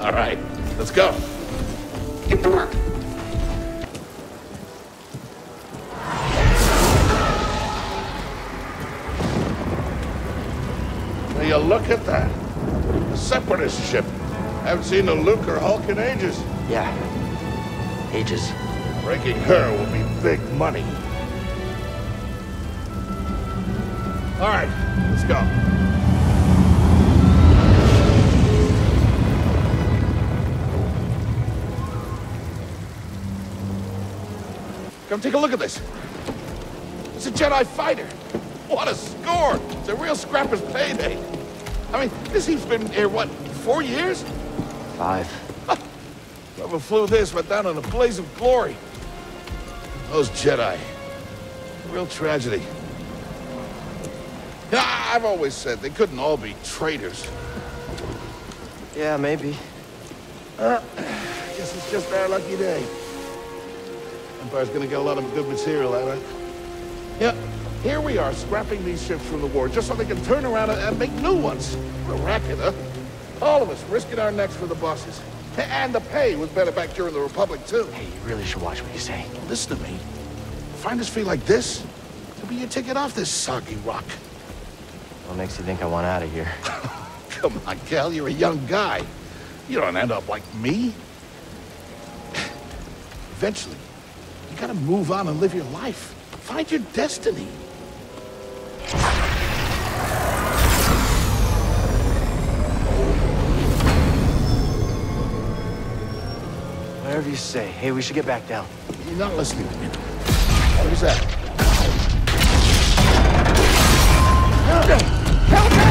All right, let's go. Get to work. Will you look at that? A separatist ship. I haven't seen a Lucrehulk in ages. Yeah. Ages. Breaking her will be big money. All right, let's go. Come take a look at this. It's a Jedi fighter. What a score! It's a real scrapper's payday. I mean, this he's been here, what, four years? Five. Whoever flew this went down in a blaze of glory. Those Jedi. Real tragedy. Yeah, I've always said they couldn't all be traitors. Yeah, maybe. Uh, guess it's just our lucky day. Empire's gonna get a lot of good material out of it. Yeah, here we are, scrapping these ships from the war just so they can turn around and, and make new ones. What a racket, huh? All of us risking our necks for the bosses. And the pay was better back during the Republic, too. Hey, you really should watch what you say. Listen to me. Find us feel like this, it'll be your ticket off this soggy rock. What makes you think I want out of here? Come on, Cal, you're a young guy. You don't end up like me. Eventually, you gotta move on and live your life. Find your destiny. Whatever you say. Hey, we should get back down. You're not listening to me. What was that? You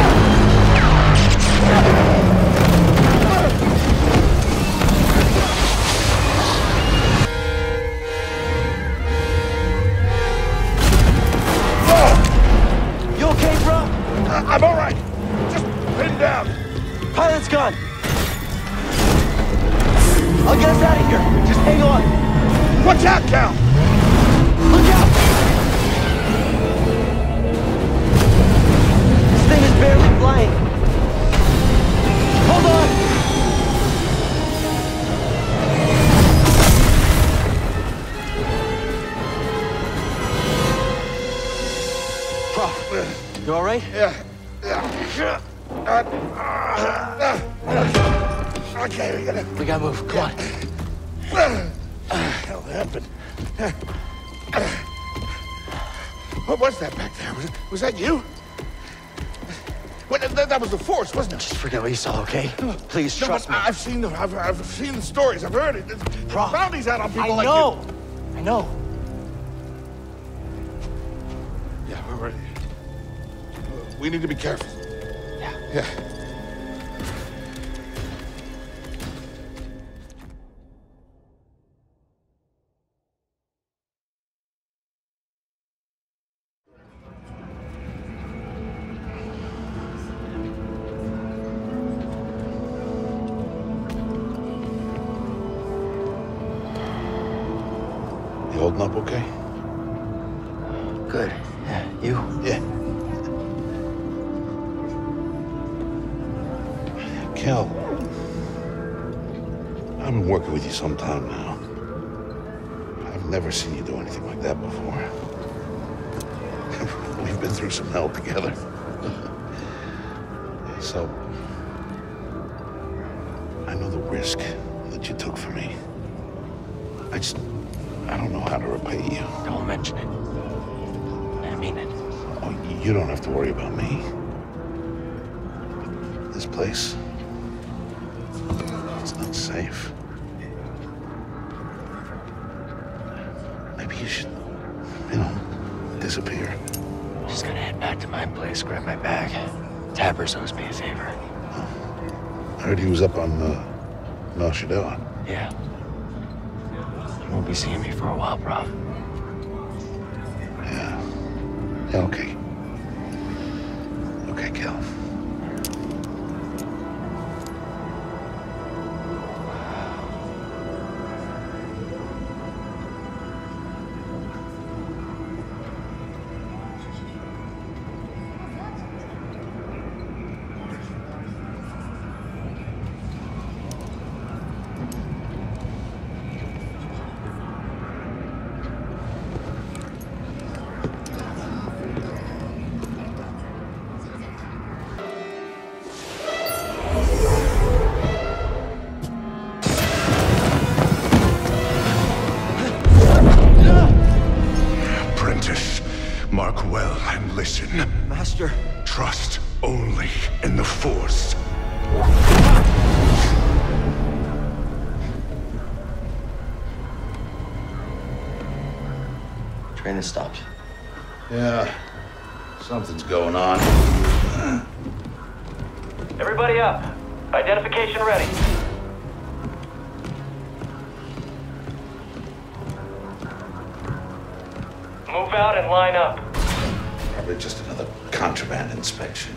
it? Just forget what you okay? Please No, trust me. I've seen the I've, I've seen the stories. I've heard it. Bro, bounties out on people I like know. I know. Yeah, we're ready. Uh, we need to be careful. Yeah. Yeah. Yeah. Something's going on. Everybody up. Identification ready. Move out and line up. Probably just another contraband inspection.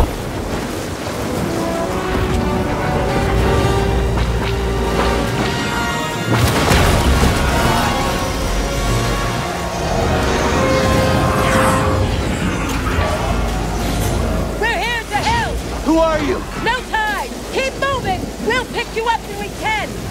Who are you? No time! Keep moving! We'll pick you up when we can!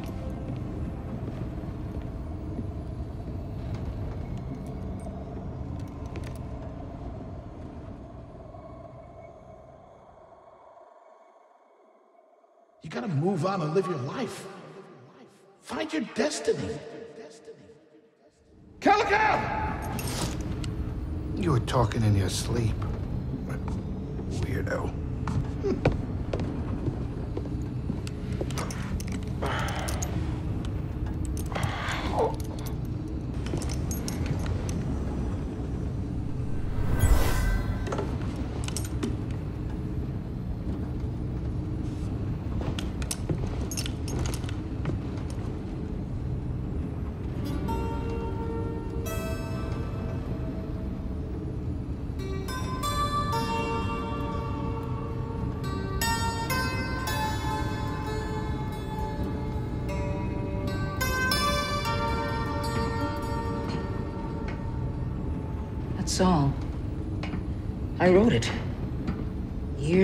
Move on and live your life. Find your destiny. Calico! You were talking in your sleep. Weirdo.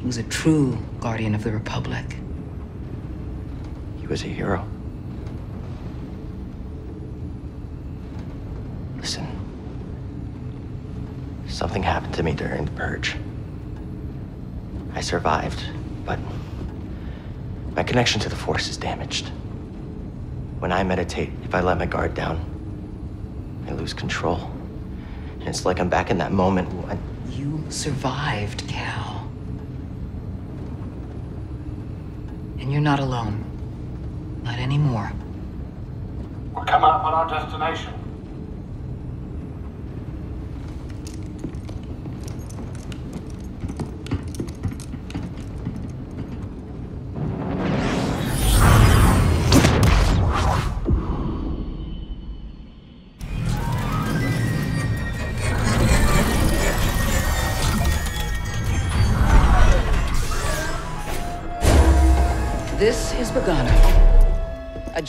He was a true guardian of the Republic. He was a hero. Listen. Something happened to me during the purge. I survived, but my connection to the Force is damaged. When I meditate, if I let my guard down, I lose control. And it's like I'm back in that moment when You survived, Cal. And you're not alone.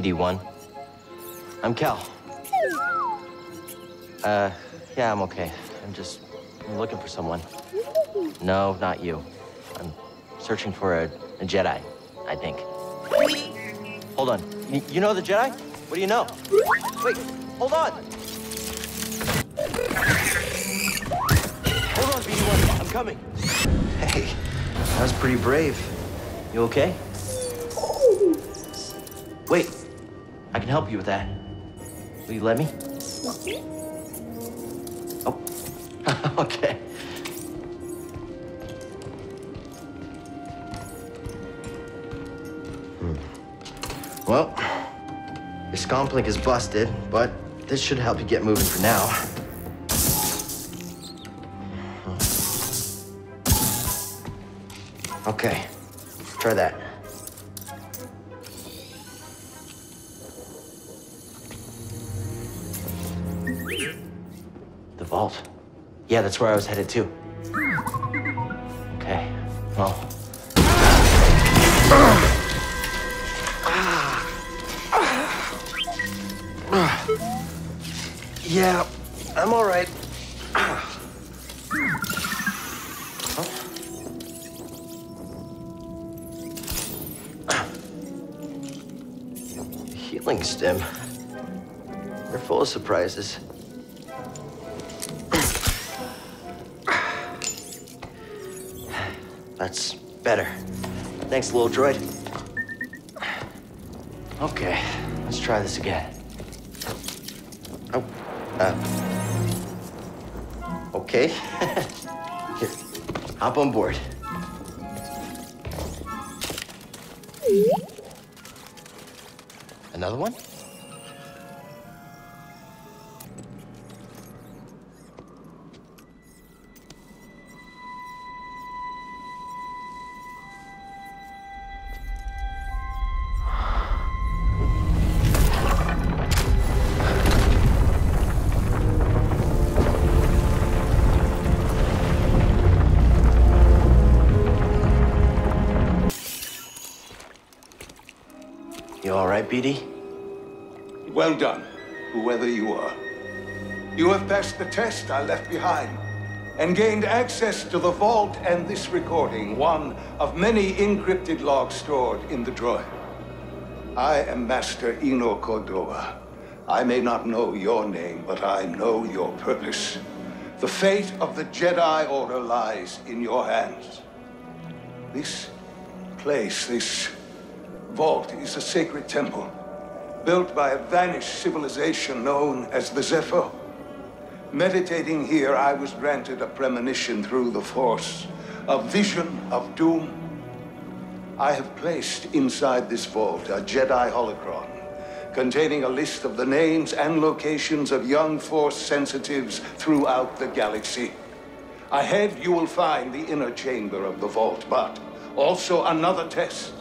BD1. I'm Cal. Uh, yeah, I'm okay. I'm just I'm looking for someone. No, not you. I'm searching for a, a Jedi, I think. Hold on. Y- you know the Jedi? What do you know? Wait, hold on. Hold on, BD1. I'm coming. Hey, that was pretty brave. You okay? I can help you with that. Will you let me? Oh, okay. Hmm. Well, your scomplink is busted, but this should help you get moving for now. Okay, try that. Yeah, that's where I was headed to. Okay, well. Yeah, I'm all right. Healing stem. They're full of surprises. Little droid. Okay, let's try this again. Oh, uh. Okay. Here, hop on board. BD? Well done, whoever you are. You have passed the test I left behind and gained access to the vault and this recording, one of many encrypted logs stored in the droid. I am Master Eno Cordova. I may not know your name, but I know your purpose. The fate of the Jedi Order lies in your hands. This place, this vault, is a sacred temple, built by a vanished civilization known as the Zeffo. Meditating here, I was granted a premonition through the Force, a vision of doom. I have placed inside this vault a Jedi holocron containing a list of the names and locations of young Force sensitives throughout the galaxy. Ahead, you will find the inner chamber of the vault, but also another test.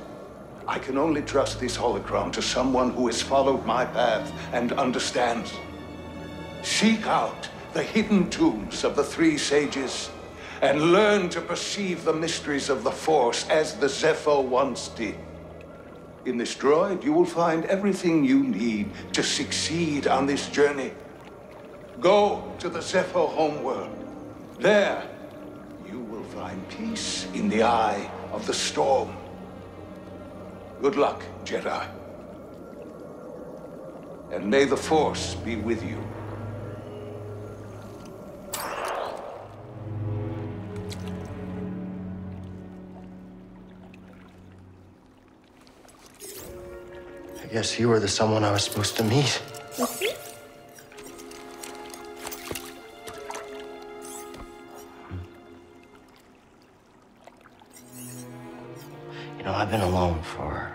I can only trust this holocron to someone who has followed my path and understands. Seek out the hidden tombs of the three sages and learn to perceive the mysteries of the Force as the Zeffo once did. In this droid, you will find everything you need to succeed on this journey. Go to the Zeffo homeworld. There, you will find peace in the eye of the storm. Good luck, Jedi. And may the Force be with you. I guess you were the someone I was supposed to meet. Know, I've been alone for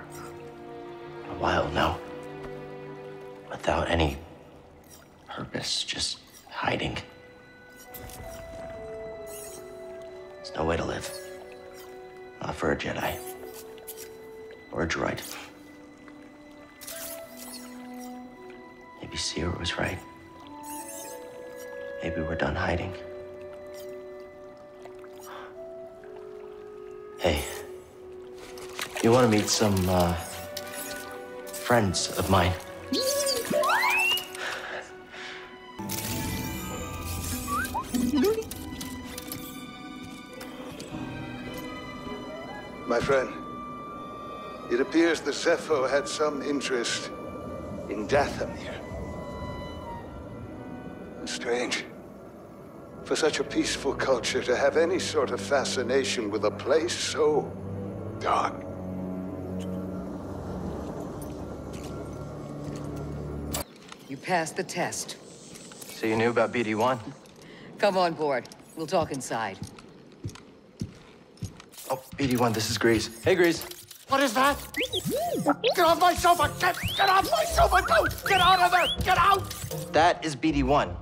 a while now. Without any purpose, just hiding. There's no way to live. Not for a Jedi. Or a droid. Maybe Cere was right. Maybe we're done hiding. Hey, you want to meet some, uh, friends of mine? My friend, it appears the Zeffo had some interest in Dathomir. Strange. For such a peaceful culture to have any sort of fascination with a place so dark. You passed the test. So you knew about BD-1? Come on board. We'll talk inside. Oh, BD-1, this is Greez. Hey, Greez. What is that? Get off my sofa! Get, get off my sofa! Don't! Get out of there! Get out! That is BD-1.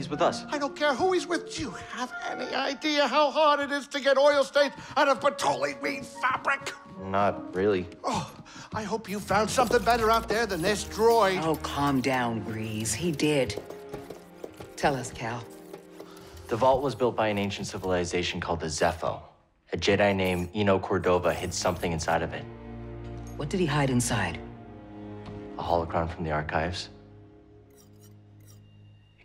He's with us. I don't care who he's with. Do you have any idea how hard it is to get oil stains out of petroleum fabric? Not really. Oh, I hope you found something better out there than this droid. Oh, calm down, Greez. He did. Tell us, Cal. The vault was built by an ancient civilization called the Zeffo. A Jedi named Eno Cordova hid something inside of it. What did he hide inside? A holocron from the archives.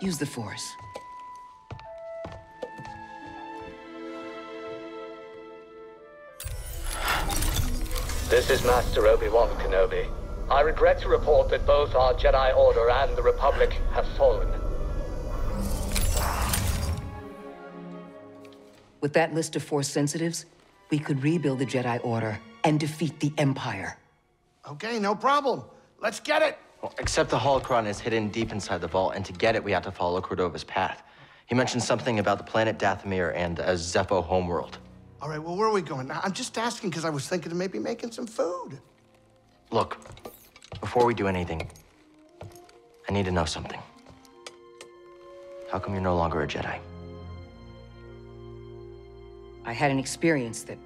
Use the Force. This is Master Obi-Wan Kenobi. I regret to report that both our Jedi Order and the Republic have fallen. With that list of Force sensitives, we could rebuild the Jedi Order and defeat the Empire. Okay, no problem. Let's get it! Well, except the holocron is hidden deep inside the vault, and to get it, we have to follow Cordova's path. He mentioned something about the planet Dathomir and a Zeffo homeworld. All right, well, where are we going? Now, I'm just asking because I was thinking of maybe making some food. Look, before we do anything, I need to know something. How come you're no longer a Jedi? I had an experience that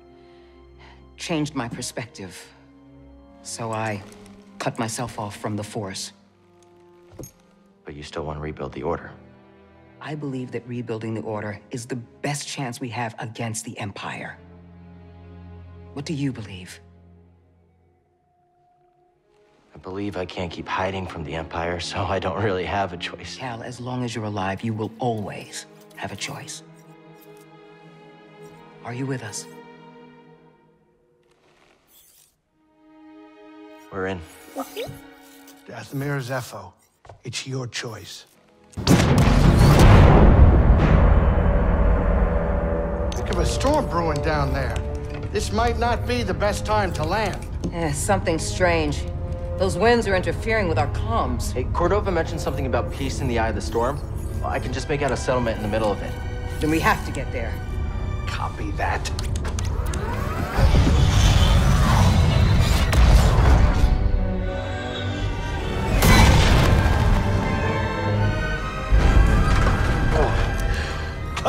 changed my perspective. So I cut myself off from the Force. But you still want to rebuild the Order. I believe that rebuilding the Order is the best chance we have against the Empire. What do you believe? I believe I can't keep hiding from the Empire, so I don't really have a choice. Cal, as long as you're alive, you will always have a choice. Are you with us? We're in. Dathomir Zeffo, it's your choice. Think of a storm brewing down there. This might not be the best time to land. Eh, something strange. Those winds are interfering with our comms. Hey, Cordova mentioned something about peace in the eye of the storm. Well, I can just make out a settlement in the middle of it. Then we have to get there. Copy that.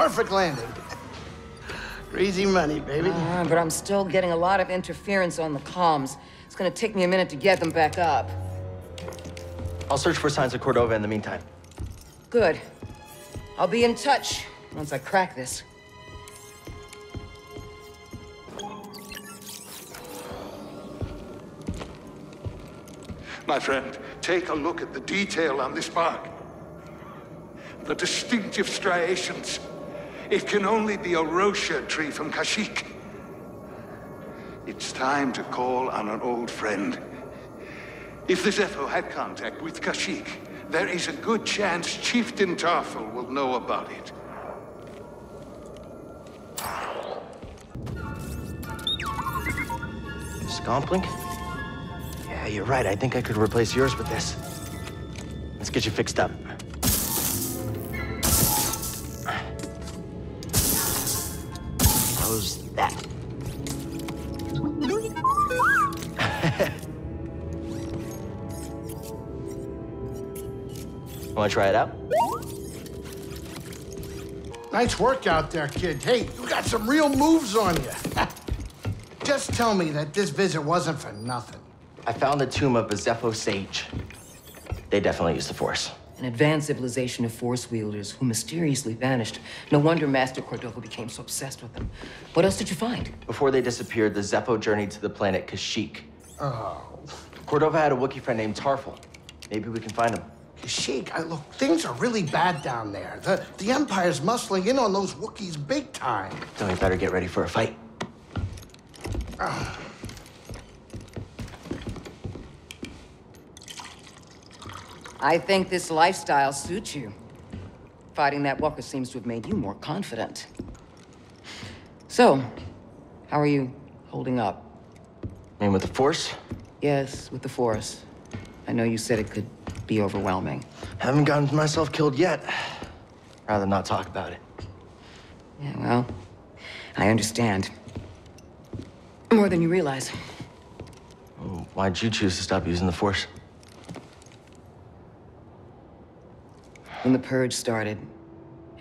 Perfect landing. Easy money, baby. Uh, but I'm still getting a lot of interference on the comms. It's gonna take me a minute to get them back up. I'll search for signs of Cordova in the meantime. Good. I'll be in touch once I crack this. My friend, take a look at the detail on this mark. The distinctive striations. It can only be a Wroshyr tree from Kashyyyk. It's time to call on an old friend. If the Zeffo had contact with Kashyyyk, there is a good chance Chieftain Tarful will know about it. Scomplink? Yeah, you're right. I think I could replace yours with this. Let's get you fixed up. Want to try it out? Nice work out there, kid. Hey, you got some real moves on you. Just tell me that this visit wasn't for nothing. I found the tomb of a Zeffo sage. They definitely used the Force. An advanced civilization of Force wielders who mysteriously vanished. No wonder Master Cordova became so obsessed with them. What else did you find? Before they disappeared, the Zeffo journeyed to the planet Kashyyyk. Oh. Cordova had a Wookiee friend named Tarful. Maybe we can find him. Kashyyyk, I, look, things are really bad down there. The, the Empire's muscling in on those Wookiees big time. Then we better get ready for a fight. Ah. I think this lifestyle suits you. Fighting that walker seems to have made you more confident. So, how are you holding up? I mean, with the Force? Yes, with the Force. I know you said it could be overwhelming. Haven't gotten myself killed yet. Rather not talk about it. Yeah, well, I understand. More than you realize. Why'd you choose to stop using the Force? When the Purge started,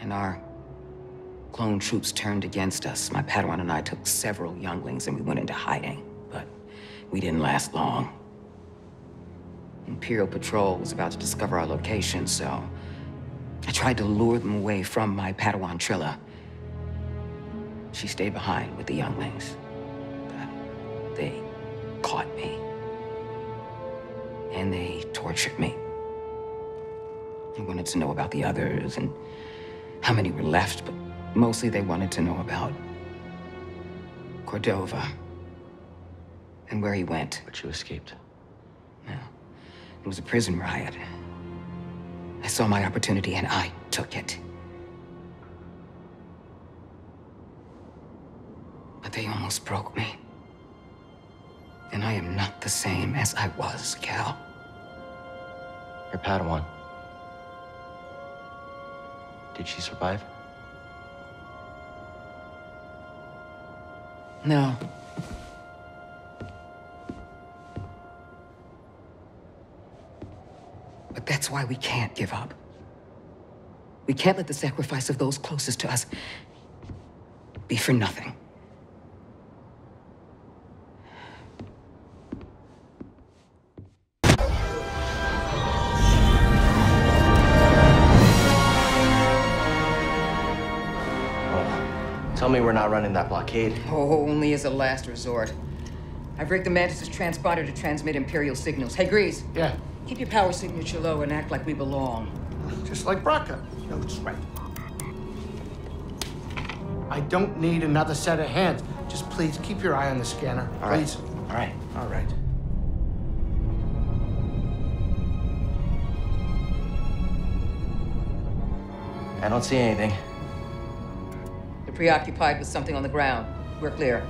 and our clone troops turned against us, my Padawan and I took several younglings and we went into hiding. But we didn't last long. Imperial Patrol was about to discover our location, so I tried to lure them away from my Padawan Trilla. She stayed behind with the younglings. But they caught me. And they tortured me. They wanted to know about the others and how many were left, but mostly they wanted to know about Cordova. And where he went. But you escaped. It was a prison riot. I saw my opportunity and I took it. But they almost broke me. And I am not the same as I was, Cal. Your Padawan. Did she survive? No. But that's why we can't give up. We can't let the sacrifice of those closest to us be for nothing. Tell me we're not running that blockade. Oh, only as a last resort. I've rigged the Mantis' transponder to transmit Imperial signals. Hey, Greez. Yeah. Keep your power signature low and act like we belong. Just like Bracca. No sweat. I don't need another set of hands. Just please keep your eye on the scanner. All right. please. All right. All right. I don't see anything. They're preoccupied with something on the ground. We're clear.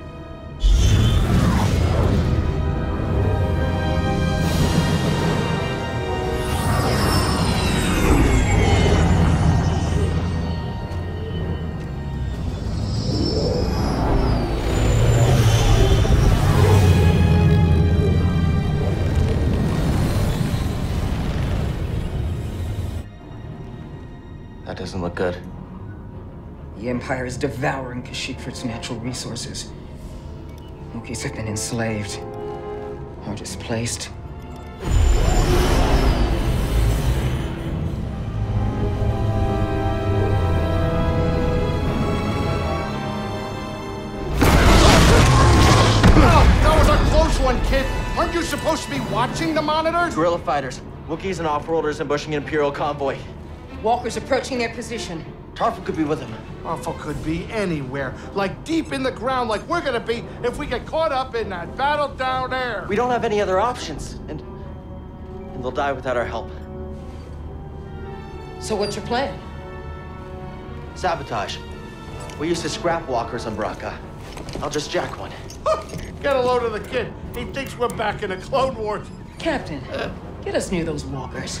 Doesn't look good. The Empire is devouring Kashyyyk for its natural resources. Wookiees have been enslaved or displaced. That was a close one, kid. Aren't you supposed to be watching the monitors? Guerrilla fighters, Wookiees and off-worlders ambushing an Imperial convoy. Walkers approaching their position. Tarful could be with them. Tarful could be anywhere, like deep in the ground, like we're gonna be if we get caught up in that battle down there. We don't have any other options, and and they'll die without our help. So what's your plan? Sabotage. We used to scrap walkers on Bracca. I'll just jack one. Get a load of the kid. He thinks we're back in the Clone Wars. Captain, get us near those walkers.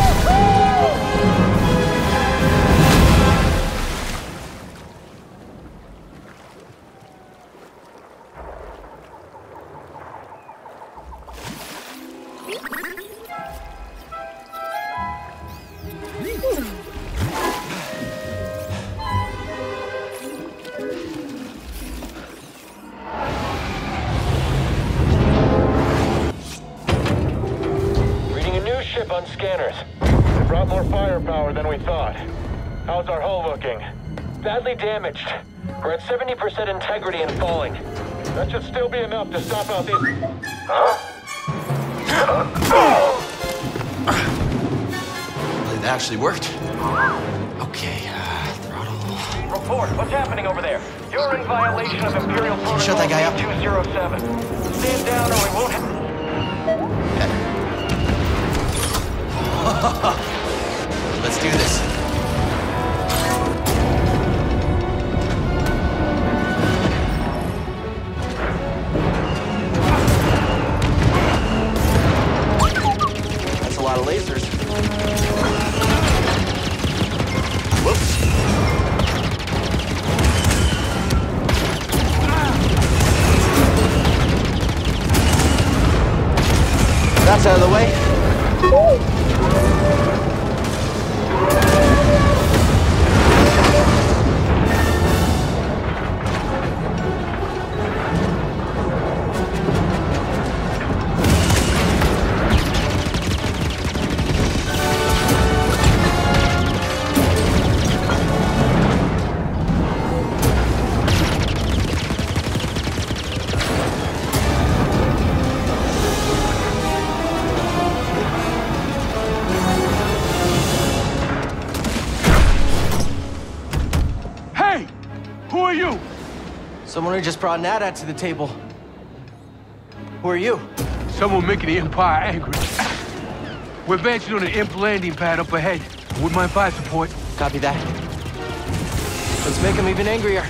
Damaged. We're at 70% integrity and falling. That should still be enough to stop out these... Huh? It actually worked. Okay, uh, throttle. Report, what's happening over there? You're in violation of Imperial Protocol Shut that guy up. 207. Stand down or we won't have... Who just brought Nada to the table. Who are you? Someone making the Empire angry. We're advancing on an imp landing pad up ahead. With my fire support. Copy that. Let's make them even angrier.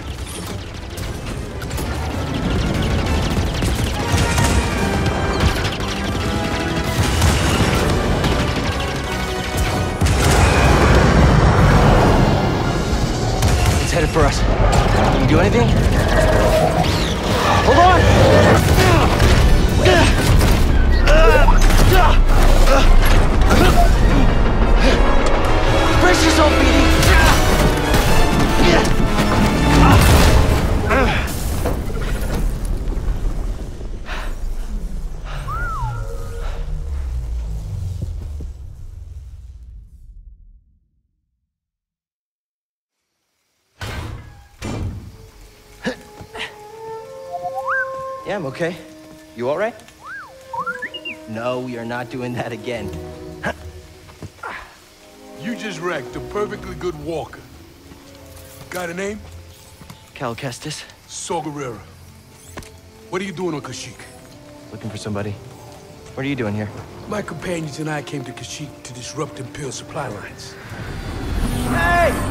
It's headed for us. Can you do anything? Hold on! Brace yourself, BD! Not doing that again. You just wrecked a perfectly good walker. Got a name? Cal Kestis, Saw Gerrera. What are you doing on Kashyyyk? looking for somebody. What are you doing here? My companions and I came to Kashyyyk to disrupt Imperial supply lines. So,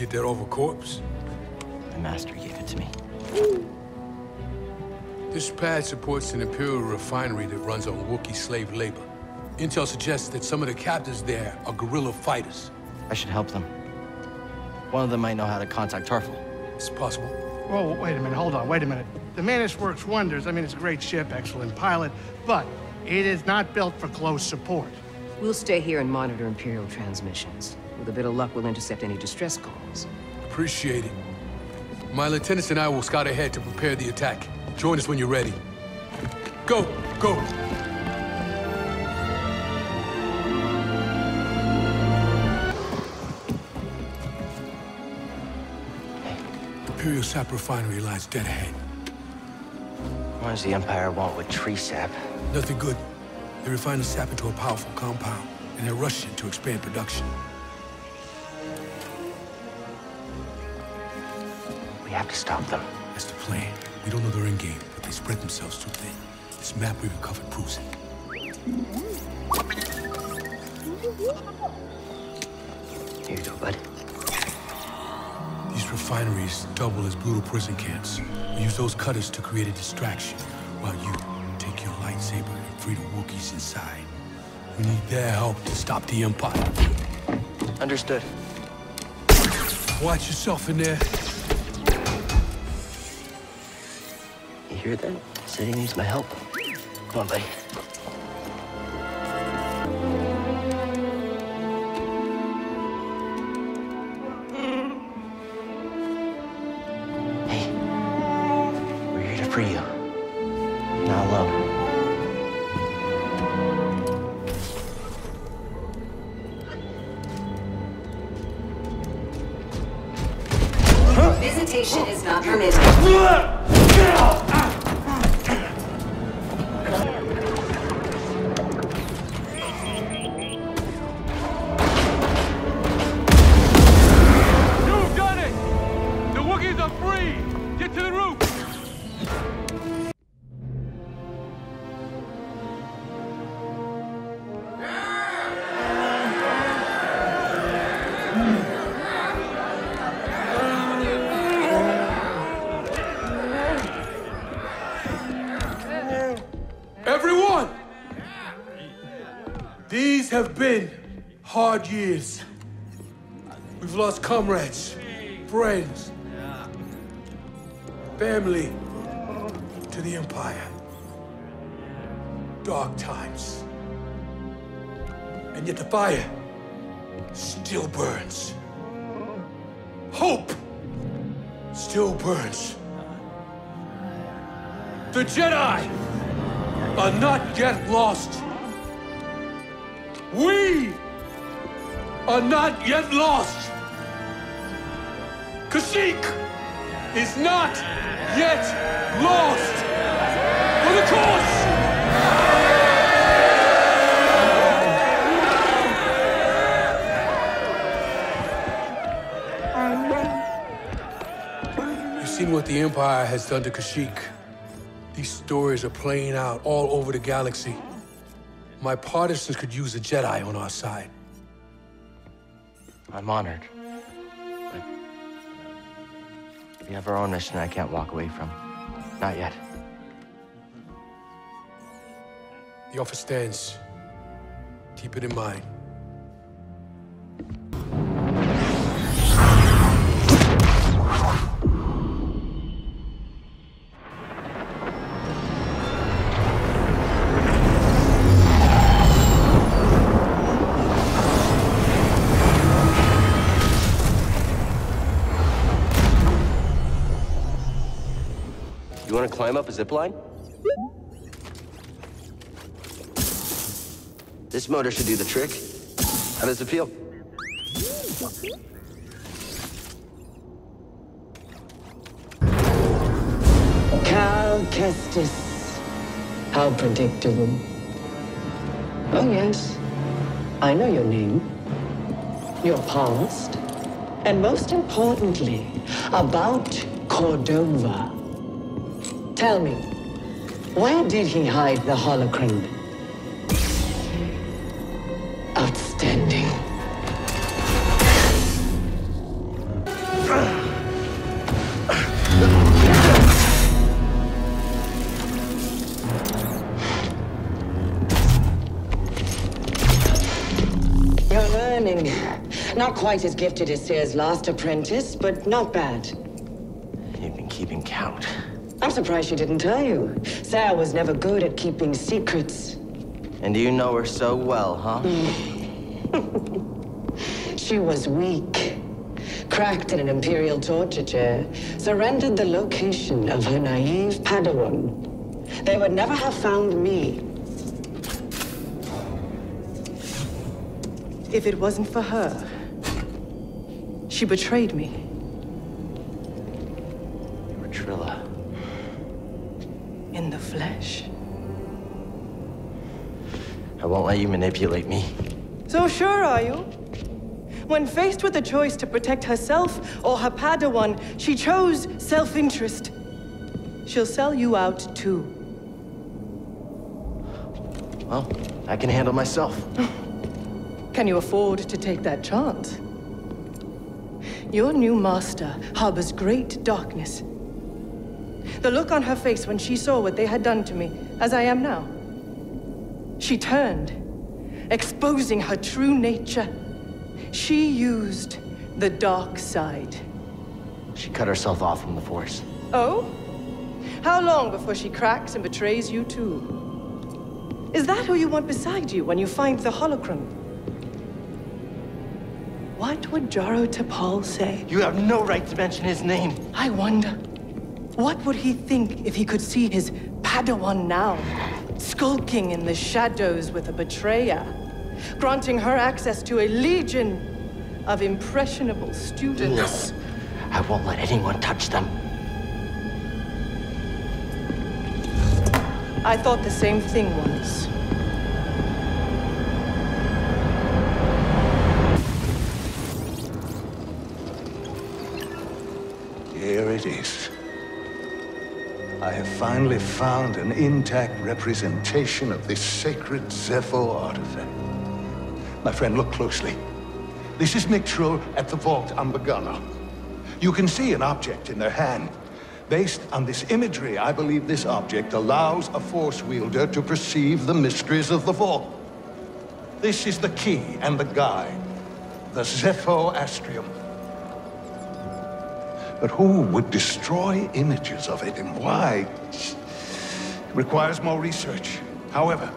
You get that off a corpse? My master gave it to me. This pad supports an Imperial refinery that runs on Wookiee slave labor. Intel suggests that some of the captives there are guerrilla fighters. I should help them. One of them might know how to contact Tarful. It's possible. Whoa, wait a minute, hold on, wait a minute. The Mantis works wonders. I mean, it's a great ship, excellent pilot, but it is not built for close support. We'll stay here and monitor Imperial transmissions. With a bit of luck, we'll intercept any distress calls. Appreciate it. My lieutenants and I will scout ahead to prepare the attack. Join us when you're ready. Go, go. Imperial sap refinery lies dead ahead. What does the Empire want with tree sap? Nothing good. They refine the sap into a powerful compound, and they're rushing to expand production. We have to stop them. That's the plan. We don't know their endgame, but they spread themselves too thin. This map we recovered proves it. Here you go, bud. These refineries double as brutal prison camps. We use those cutters to create a distraction, while you take your lightsaber free the Wookiees inside. We need their help to stop the Empire. Understood. Watch yourself in there. You hear that? Said he needs my help. Come on, buddy. Are not yet lost. Kashyyyk is not yet lost. For the cause! You've seen what the Empire has done to Kashyyyk. These stories are playing out all over the galaxy. My partisans could use a Jedi on our side. I'm honored. But we have our own mission I can't walk away from. Not yet. The offer stands. Keep it in mind. To climb up a zip line? This motor should do the trick. How does it feel? Cal Kestis. How predictable. Oh, yes. I know your name, your past, and most importantly, about Cordova. Tell me, where did he hide the holocron? Outstanding. You're learning. Not quite as gifted as Cere's last apprentice, but not bad. You've been keeping count. I'm surprised she didn't tell you. Cere was never good at keeping secrets. And you know her so well, huh? Mm. She was weak. Cracked in an Imperial torture chair. Surrendered the location of her naive Padawan. They would never have found me. If it wasn't for her, she betrayed me. I you manipulate me. So sure are you? When faced with a choice to protect herself or her Padawan, she chose self-interest. She'll sell you out too. Well, I can handle myself. Can you afford to take that chance? Your new master harbors great darkness. The look on her face when she saw what they had done to me, as I am now. She turned, exposing her true nature. She used the dark side. She cut herself off from the Force. Oh? How long before she cracks and betrays you too? Is that who you want beside you when you find the holocron? What would Jaro Tapal say? You have no right to mention his name. I wonder, what would he think if he could see his Padawan now, skulking in the shadows with a betrayer, granting her access to a legion of impressionable students? No. I won't let anyone touch them. I thought the same thing once. Here it is. I have finally found an intact representation of this sacred Zeffo artifact. My friend, look closely. This is Miktrull at the Vault Ambagana. You can see an object in their hand. Based on this imagery, I believe this object allows a Force wielder to perceive the mysteries of the Vault. This is the key and the guide, the Zeffo Astrium. But who would destroy images of it and why? It requires more research. However,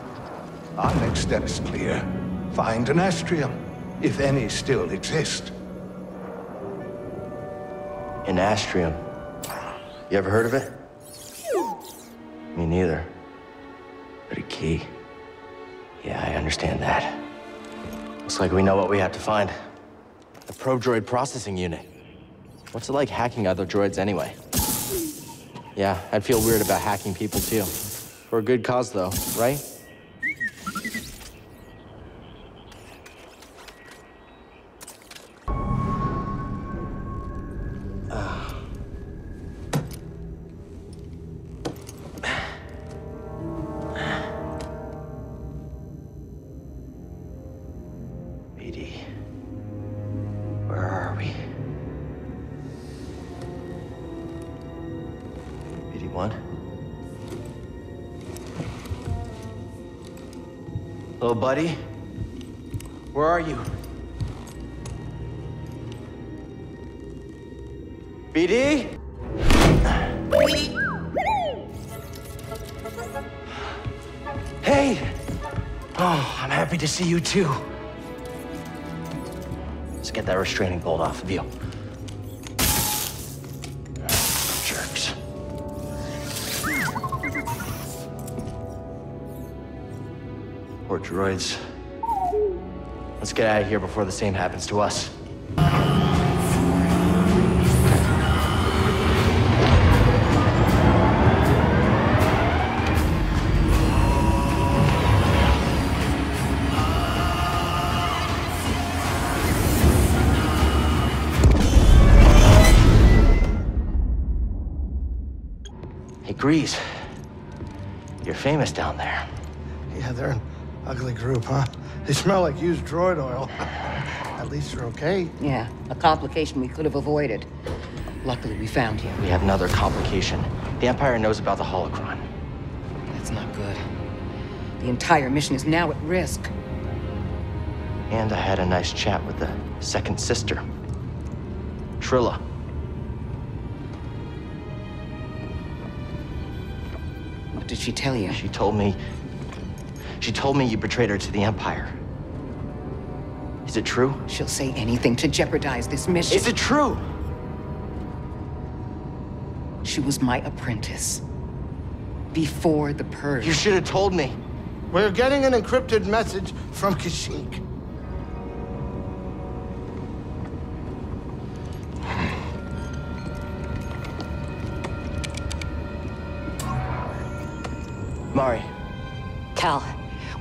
our next step is clear. Find an Astrium, if any still exist. An Astrium. You ever heard of it? Me neither. But a key. Yeah, I understand that. Looks like we know what we have to find. The Prodroid processing unit. What's it like hacking other droids anyway? Yeah, I'd feel weird about hacking people too. For a good cause though, right? Buddy? Where are you? BD? Hey! Oh, I'm happy to see you too. Let's get that restraining bolt off of you. Droids. Let's get out of here before the same happens to us. Hey, Greez. You're famous down there. Yeah, they're an ugly group, huh? They smell like used droid oil. At least they're okay. Yeah, a complication we could have avoided. Luckily, we found you. We have another complication. The Empire knows about the holocron. That's not good. The entire mission is now at risk. And I had a nice chat with the second sister, Trilla. What did she tell you? She told me. She told me you betrayed her to the Empire. Is it true? She'll say anything to jeopardize this mission. Is it true? She was my apprentice. Before the purge. You should have told me. We're getting an encrypted message from Kashyyyk. Mari. Cal,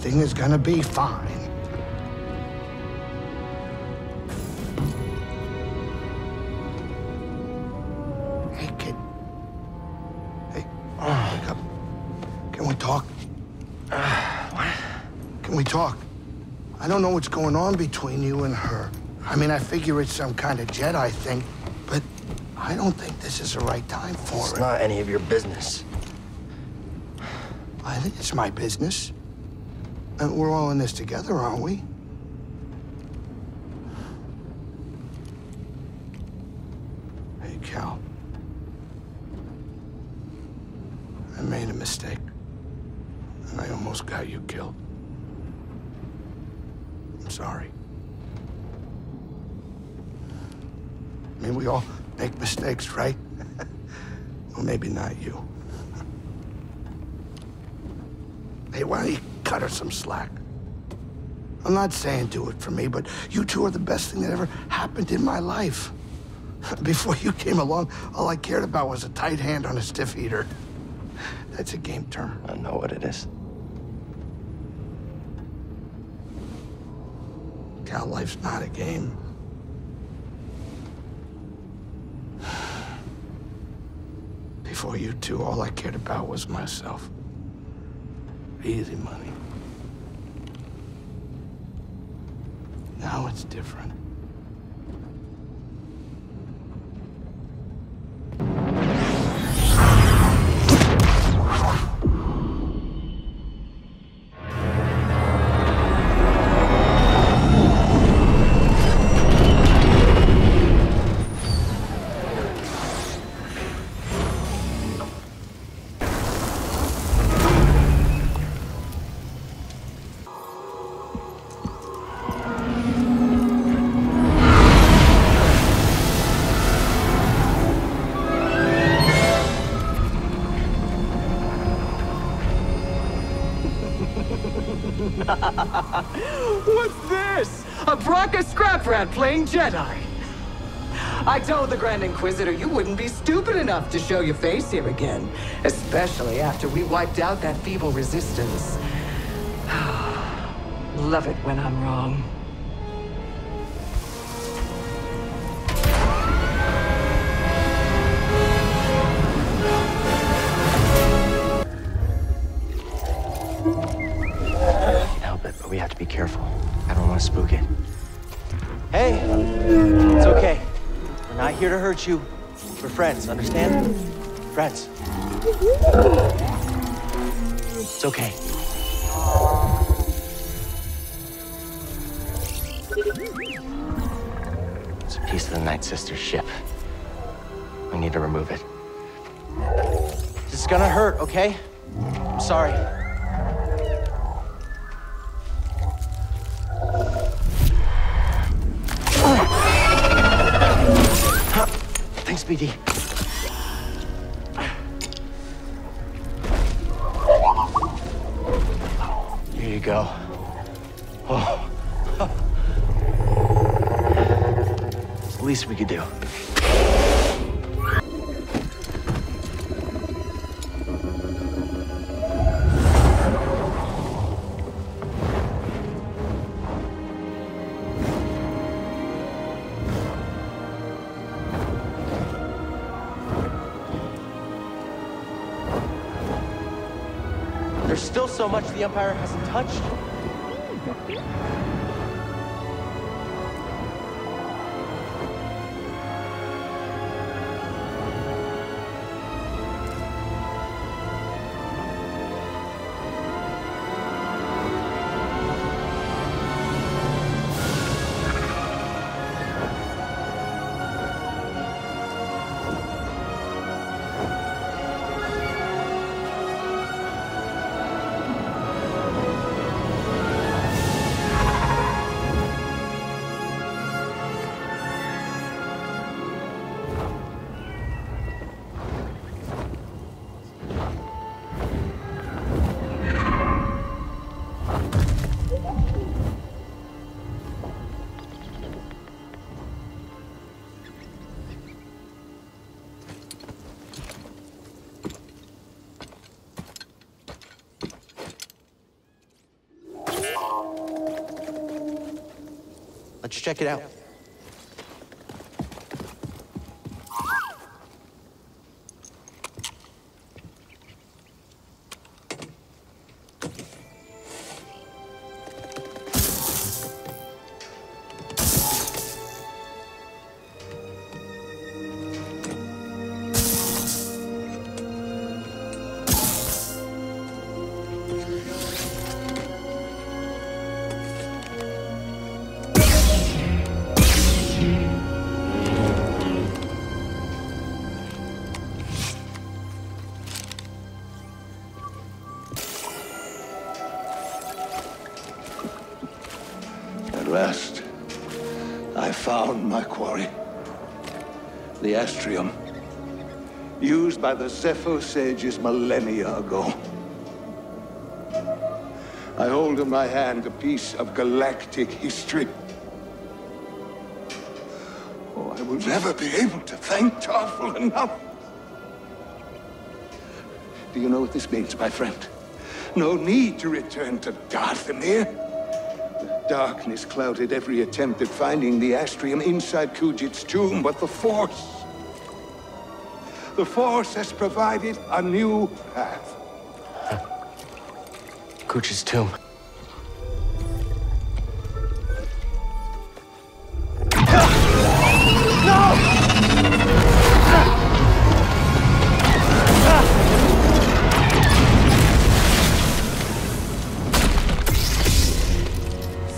Everything is gonna be fine. Hey, kid. Hey, wake up. Can we talk? Uh, what? Can we talk? I don't know what's going on between you and her. I mean, I figure it's some kind of Jedi thing, but I don't think this is the right time for It's it. It's not any of your business. I think it's my business. And we're all in this together, aren't we? Hey, Cal. I made a mistake. And I almost got you killed. I'm sorry. I mean, we all make mistakes, right? well, maybe not you. Hey, why don't you cut her some slack? I'm not saying do it for me, but you two are the best thing that ever happened in my life. Before you came along, all I cared about was a tight hand on a stiff heater. That's a game term. I know what it is. Cal, life's not a game. Before you two, all I cared about was myself. Easy money. Now it's different. Rat playing Jedi. I told the Grand Inquisitor you wouldn't be stupid enough to show your face here again. Especially after we wiped out that feeble resistance. Love it when I'm wrong. Not you. We're friends, understand? Friends. It's okay. It's a piece of the Night Sister's ship. We need to remove it. This is gonna hurt, okay? I'm sorry. Thanks, BD. Here you go. Oh. The least we could do. Much the Empire hasn't touched. Check it out. Astrium, used by the Zeffo sages millennia ago. I hold in my hand a piece of galactic history. Oh, I will never be able to thank Tarful enough. Do you know what this means, my friend? No need to return to Dathomir. Darkness clouded every attempt at finding the Astrium inside Kujet's tomb, but the Force... The Force has provided a new path. Cooch's tomb.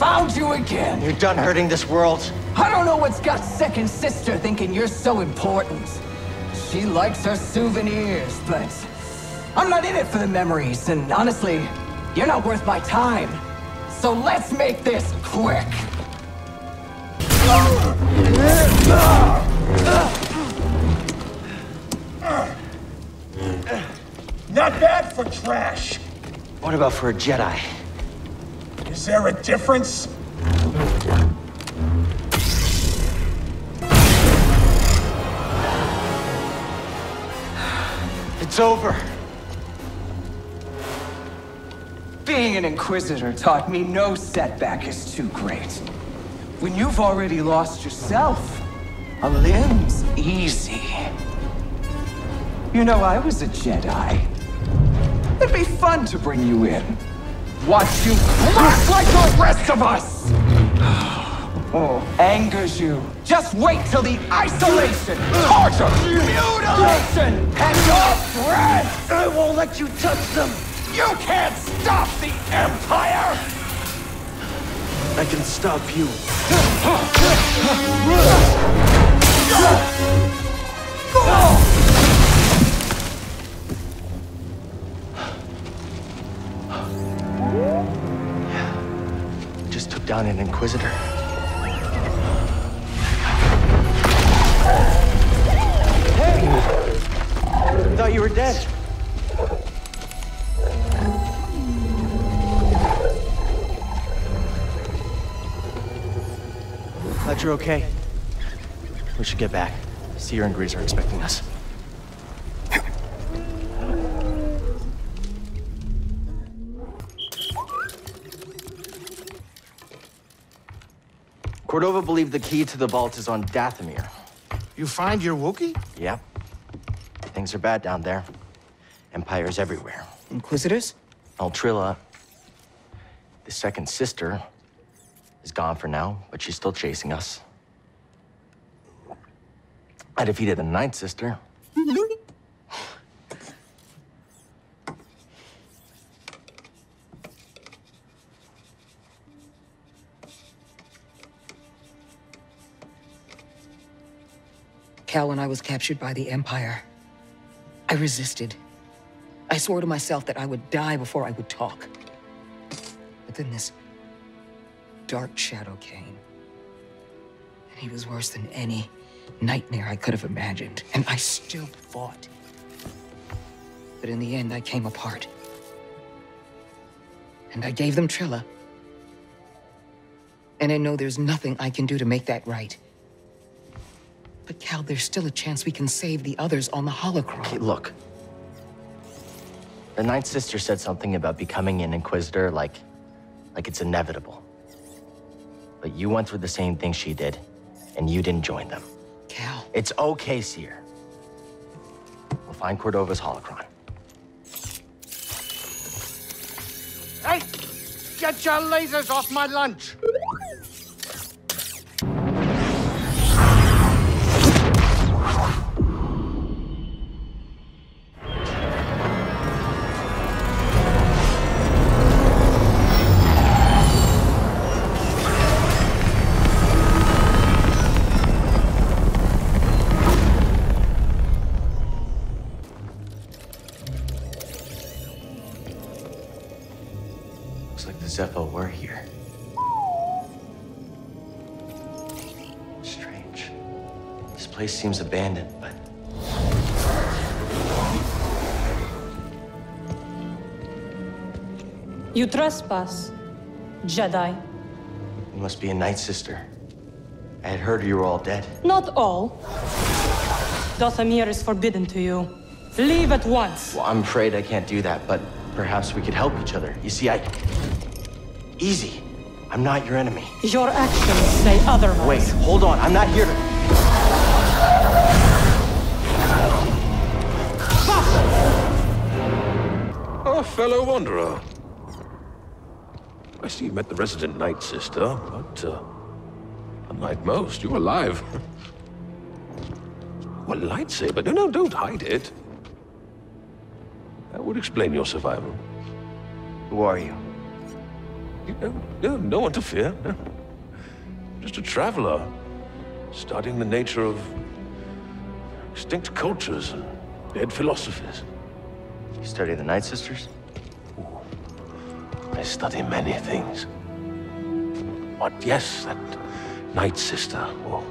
Found you again! You're done hurting this world. I don't know what's got second sister thinking you're so important. She likes her souvenirs, but I'm not in it for the memories, and honestly, you're not worth my time. So let's make this quick. Not bad for trash. What about for a Jedi? Is there a difference? It's over. Being an Inquisitor taught me no setback is too great. When you've already lost yourself, a limb's easy. You know, I was a Jedi. It'd be fun to bring you in. Watch you crack like the rest of us! Oh, angers you. Just wait till the isolation, torture, mutilation, and your breath! I won't let you touch them! You can't stop the Empire! I can stop you. Just took down an Inquisitor. Were dead. Glad you're okay. We should get back. Cere and Greez are expecting us. Cordova believed the key to the vault is on Dathomir. You find your Wookiee? Yep. Things are bad down there. Empires everywhere. Inquisitors? Altrilla, the second sister, is gone for now, but she's still chasing us. I defeated the ninth sister. Cal, when I was captured by the Empire, I resisted. I swore to myself that I would die before I would talk. But then this dark shadow came. And he was worse than any nightmare I could have imagined. And I still fought. But in the end, I came apart. And I gave them Trilla. And I know there's nothing I can do to make that right. But Cal, there's still a chance we can save the others on the holocron. Okay, look. The ninth sister said something about becoming an Inquisitor like... like it's inevitable. But you went through the same thing she did, and you didn't join them. Cal. It's okay, Cere. We'll find Cordova's holocron. Hey! Get your lasers off my lunch! Place seems abandoned, but You trespass, Jedi. you must be a Night Sister. I had heard you were all dead. Not all. Dathomir is forbidden to you. Leave at once. Well, I'm afraid I can't do that, but perhaps we could help each other. You see, I... Easy. I'm not your enemy. Your actions say otherwise. Wait, hold on. I'm not here to... fellow wanderer. I see you met the resident Night Sister, but, uh, unlike most, you're alive. what lightsaber? No, no, don't hide it. That would explain your survival. Who are you? you no, no, no one to fear. Just a traveler, studying the nature of extinct cultures and dead philosophies. You study the Night Sisters? I study many things. But yes, that Night Sister, well,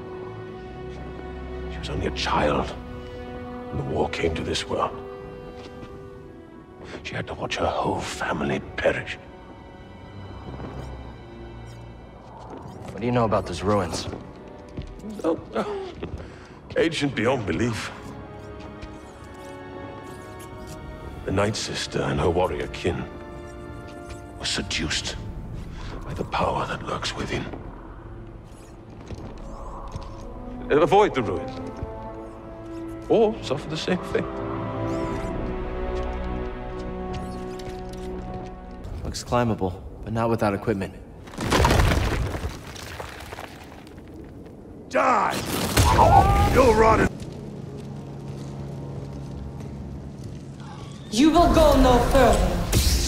she was only a child when the war came to this world. She had to watch her whole family perish. What do you know about those ruins? Oh, oh. ancient beyond belief. The Night Sister and her warrior kin were seduced by the power that lurks within. Avoid the ruin. Or suffer the same fate. Looks climbable, but not without equipment. Die! You'll rot in You will go no further.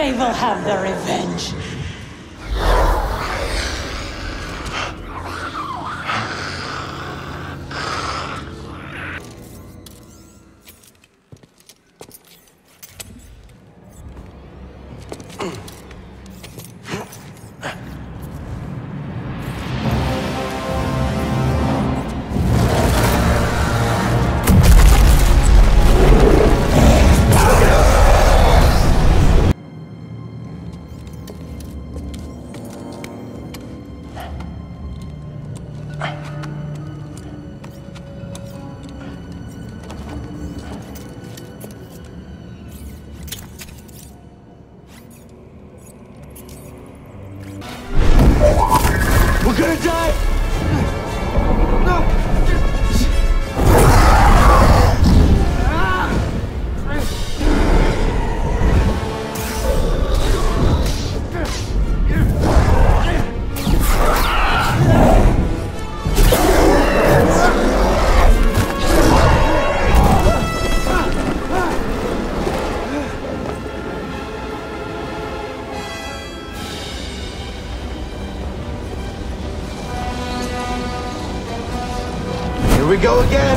They will have their revenge. Gonna die! Go again!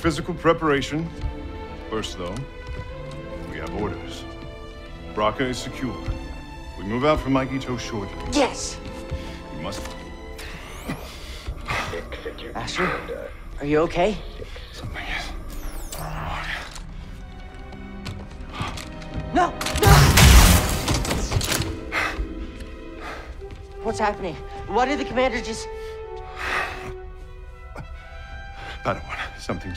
Physical preparation. First, though, we have orders. Bracca is secure. We move out from Maikito shortly. Yes! You must... Master, are you okay? Something is... No! No! What's happening? Why did the commander just...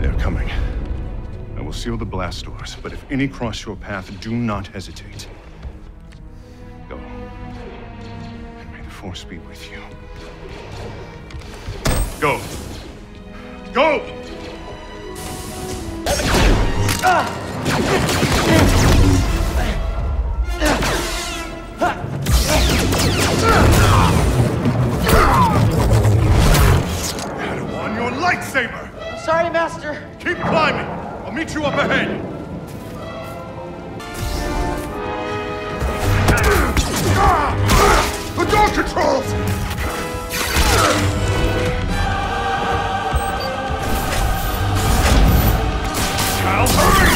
They're coming. I will seal the blast doors, but if any cross your path, do not hesitate. Go. And may the Force be with you. Go! Go! Padawan, your lightsaber! Sorry, Master. Keep climbing! I'll meet you up ahead! The door controls! Cal, hurry!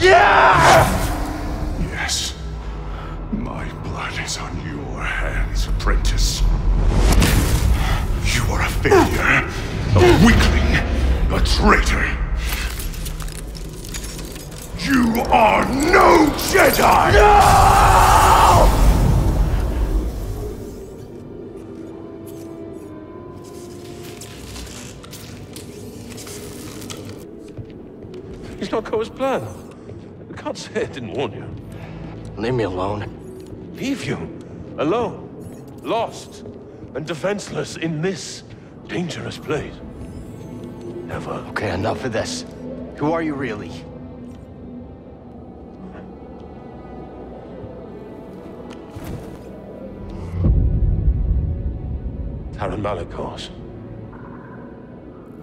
Yeah! Yes. My blood is on your hands, apprentice. You are a failure, a weakling, a traitor. You are no Jedi! No! He's not go as planned. You can't say I didn't warn you. Leave me alone. Leave you? Alone? Lost? And defenseless in this dangerous place? Never. Okay, enough of this. Who are you really? Taron Malicos.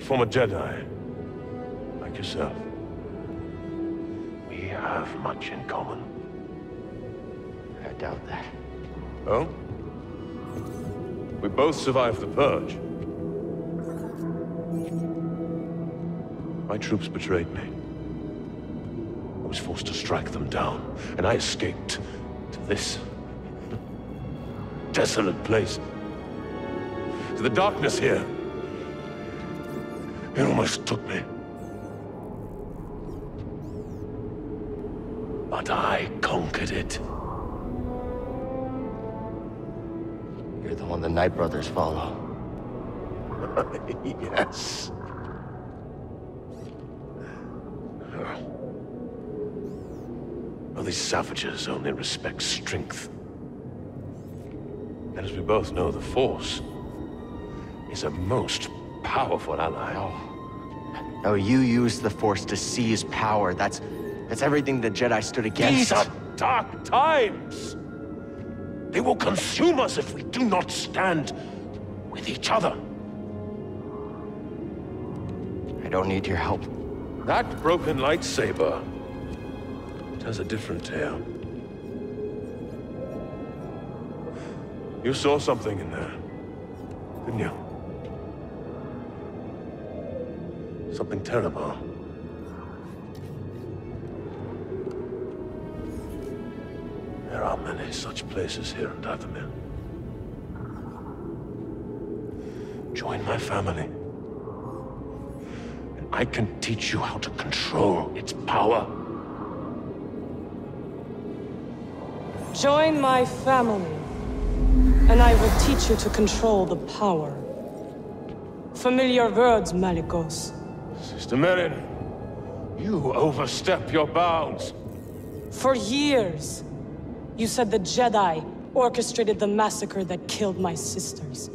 Former Jedi. Like yourself. We have much in common. I doubt that. Oh? We both survived the Purge. My troops betrayed me. I was forced to strike them down, and I escaped to this desolate place. To the darkness here. It almost took me. But I conquered it. You're the one the Night Brothers follow. yes. Well, these savages only respect strength And As we both know, the Force is a most powerful ally. No, you used the Force to seize power. That's that's everything the Jedi stood against. These are dark times. They will consume us if we do not stand with each other. I don't need your help. That broken lightsaber tells a different tale. You saw something in there, didn't you? Something terrible. Are many such places here in Dathomir. Join my family. And I can teach you how to control its power. Join my family, and I will teach you to control the power. Familiar words, Malicos. Sister Merrin, you overstep your bounds. For years, you said the Jedi orchestrated the massacre that killed my sisters.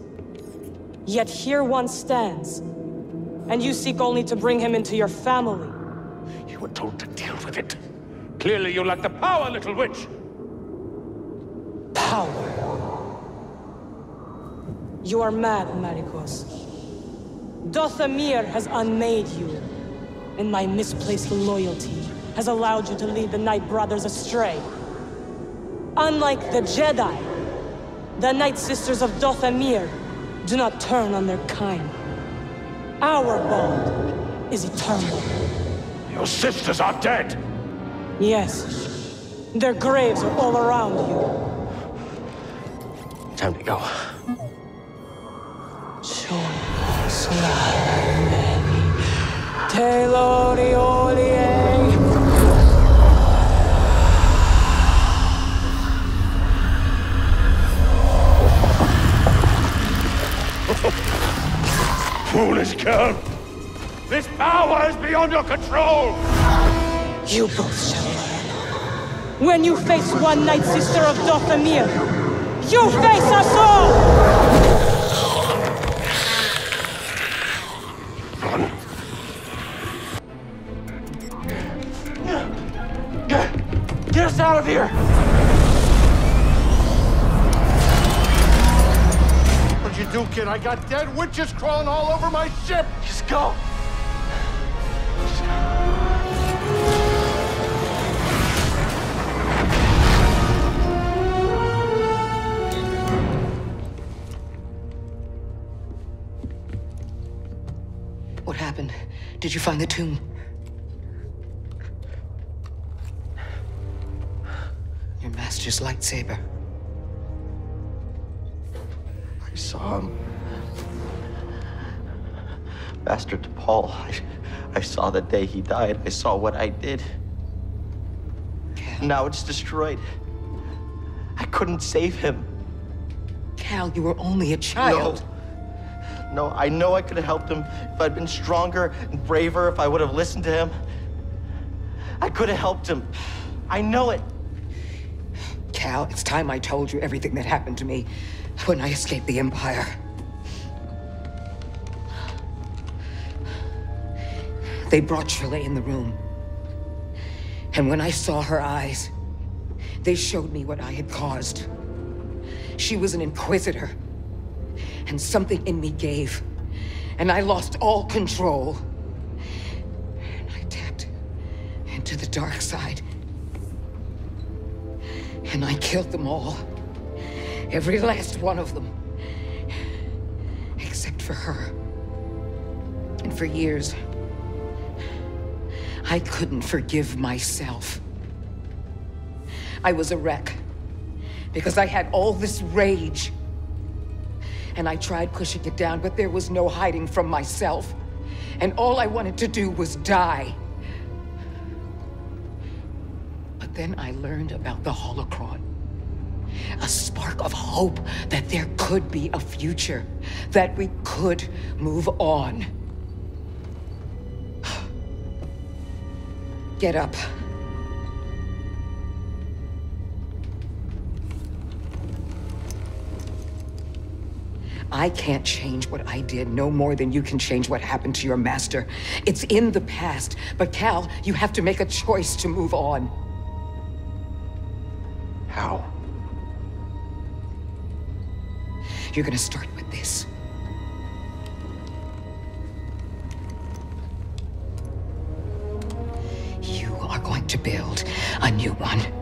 Yet here one stands, and you seek only to bring him into your family. You were told to deal with it. Clearly you lack the power, little witch. Power. You are mad, Malicos. Dathomir has unmade you, and my misplaced loyalty has allowed you to lead the Night Brothers astray. Unlike the Jedi, the Night Sisters of Dathomir do not turn on their kind. Our bond is eternal. Your sisters are dead. Yes, their graves are all around you. Time to go. Foolish girl! This power is beyond your control! You both shall learn. When you face one Night Sister of Dathomir, you face us all! Get us out of here! Kid? I got dead witches crawling all over my ship! Just go! What happened? Did you find the tomb? Your master's lightsaber. Um, I saw him. Master Tapal, I, I saw the day he died. I saw what I did. Now it's destroyed. I couldn't save him. Cal, you were only a child. No. No, I know I could have helped him if I'd been stronger and braver, if I would have listened to him. I could have helped him. I know it. Cal, it's time I told you everything that happened to me when I escaped the Empire. They brought Trilla in the room. And when I saw her eyes, they showed me what I had caused. She was an inquisitor. And something in me gave. And I lost all control. And I tapped into the dark side. And I killed them all. Every last one of them. Except for her. And for years, I couldn't forgive myself. I was a wreck. Because I had all this rage. And I tried pushing it down, but there was no hiding from myself. And all I wanted to do was die. But then I learned about the holocron. A spark of hope that there could be a future, that we could move on. Get up. I can't change what I did no more than you can change what happened to your master. It's in the past. But Cal, you have to make a choice to move on. How? You're gonna start with this. You are going to build a new one.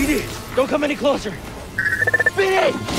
BD, don't come any closer. BD!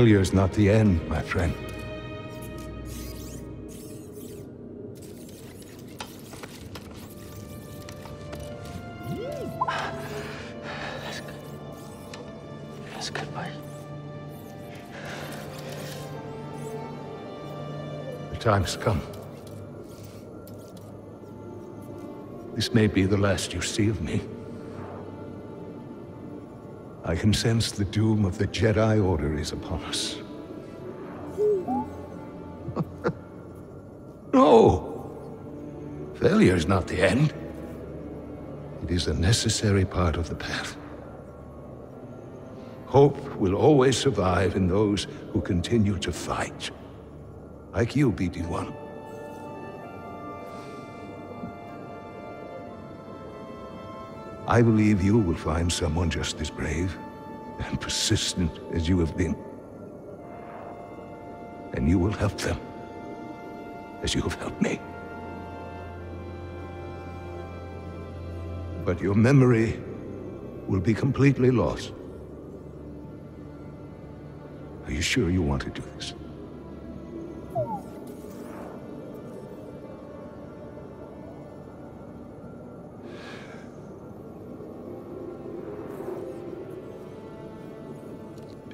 Failure's not the end, my friend. That's goodbye. The time's come. This may be the last you see of me. Can sense the doom of the Jedi Order is upon us. no! Failure is not the end. It is a necessary part of the path. Hope will always survive in those who continue to fight. Like you, BD-1. I believe you will find someone just as brave and persistent as you have been. And you will help them, as you have helped me. But your memory will be completely lost. Are you sure you want to do this?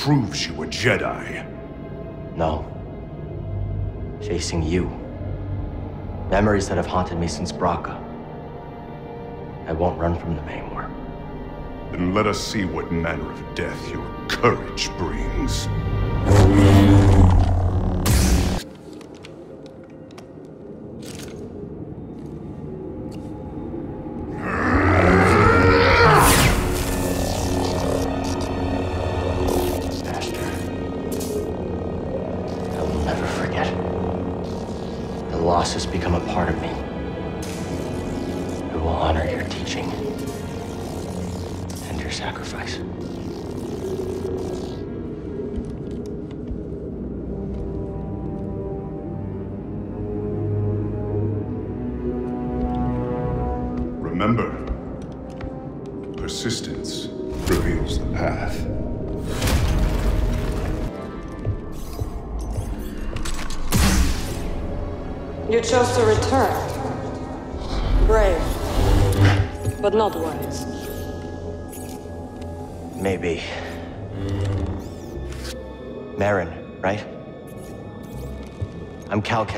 Proves you a Jedi? No. Facing you. Memories that have haunted me since Bracca. I won't run from them anymore. Then let us see what manner of death your courage brings.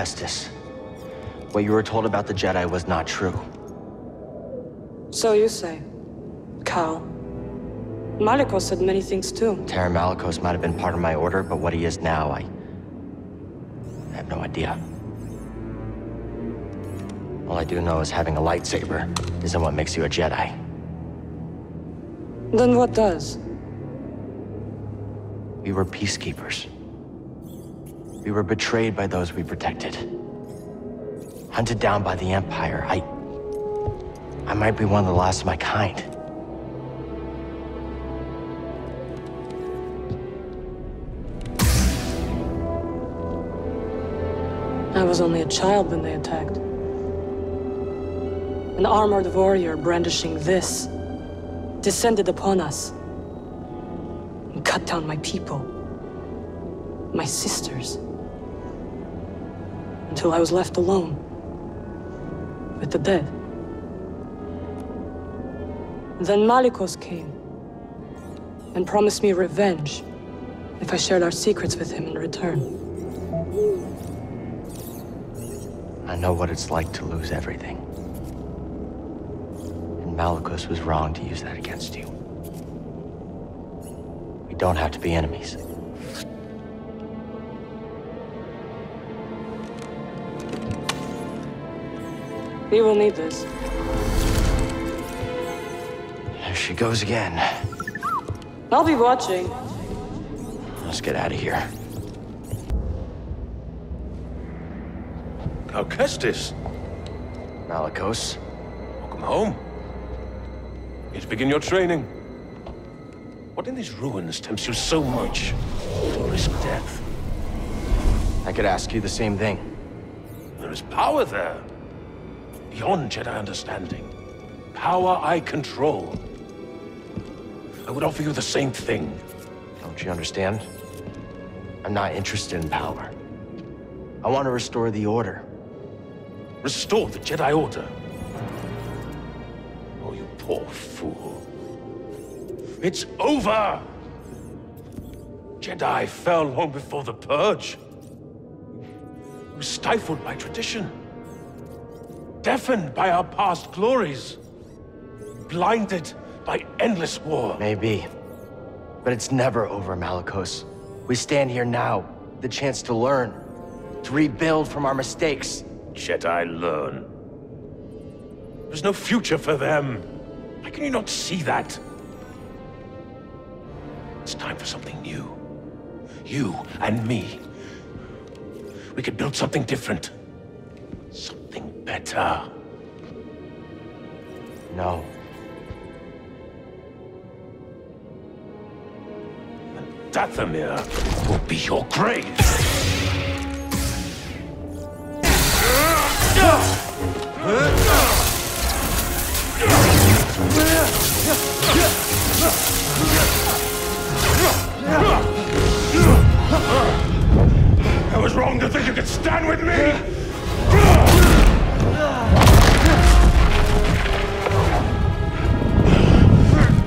Kestis. What you were told about the Jedi was not true. So you say. Cal. Malicos said many things too. Taron Malicos might have been part of my order, but what he is now, I... I have no idea. All I do know is having a lightsaber isn't what makes you a Jedi. Then what does? We were peacekeepers. We were betrayed by those we protected. Hunted down by the Empire. I... I might be one of the last of my kind. I was only a child when they attacked. An armored warrior brandishing this descended upon us and cut down my people, my sisters, until I was left alone with the dead. Then Malicos came and promised me revenge if I shared our secrets with him in return. I know what it's like to lose everything. And Malicos was wrong to use that against you. We don't have to be enemies. We will need this. There she goes again. I'll be watching. Let's get out of here. Cal Kestis. Malicos. Welcome home. Here to begin your training. What in these ruins tempts you so much to risk death? I could ask you the same thing. There is power there. Beyond Jedi understanding. Power I control. I would offer you the same thing. Don't you understand? I'm not interested in power. I want to restore the Order. Restore the Jedi Order? Oh, you poor fool. It's over! Jedi fell long before the Purge. We stifled by tradition. Deafened by our past glories. Blinded by endless war. Maybe. But it's never over, Malicos. We stand here now, the chance to learn, to rebuild from our mistakes. Jedi learn. There's no future for them. How can you not see that? It's time for something new. You and me. We could build something different. Better. No. Dathomir will be your grave. I was wrong to think you could stand with me!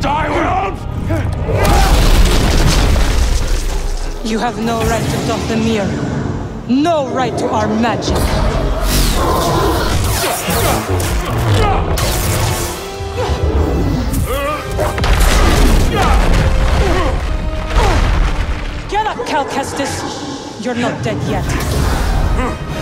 Die, world! You have no right to Dathomir. No right to our magic. Get up, Cal Kestis. You're not dead yet.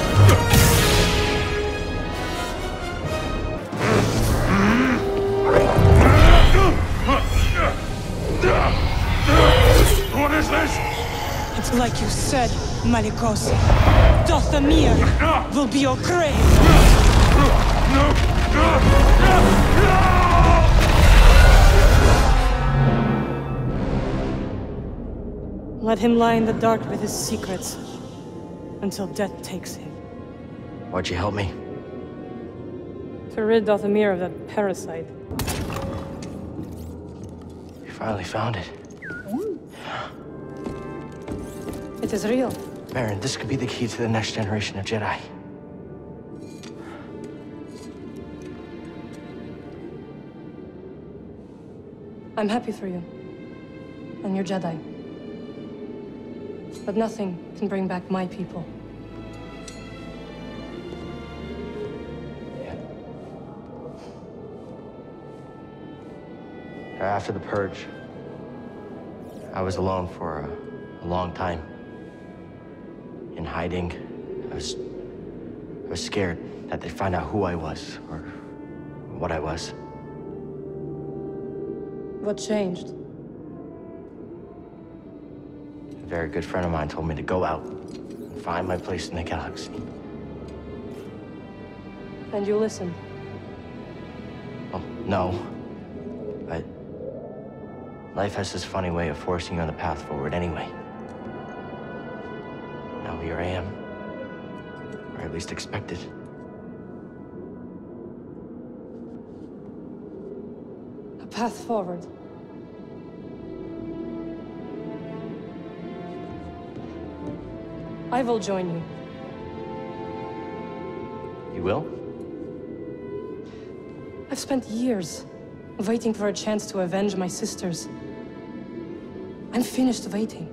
Like you said, Malicos. Dathomir will be your grave. Let him lie in the dark with his secrets until death takes him. Why'd you help me? To rid Dathomir of that parasite. You finally found it. Faith is real. Baron, this could be the key to the next generation of Jedi. I'm happy for you and your Jedi. But nothing can bring back my people. Yeah. After the Purge, I was alone for a, a long time. In hiding, I was, I was scared that they'd find out who I was or what I was. What changed? A very good friend of mine told me to go out and find my place in the galaxy. And you listened. Well, oh, no. But life has this funny way of forcing you on the path forward anyway. Here I am. Or at least expected. A path forward. I will join you. You will? I've spent years waiting for a chance to avenge my sisters. I'm finished waiting.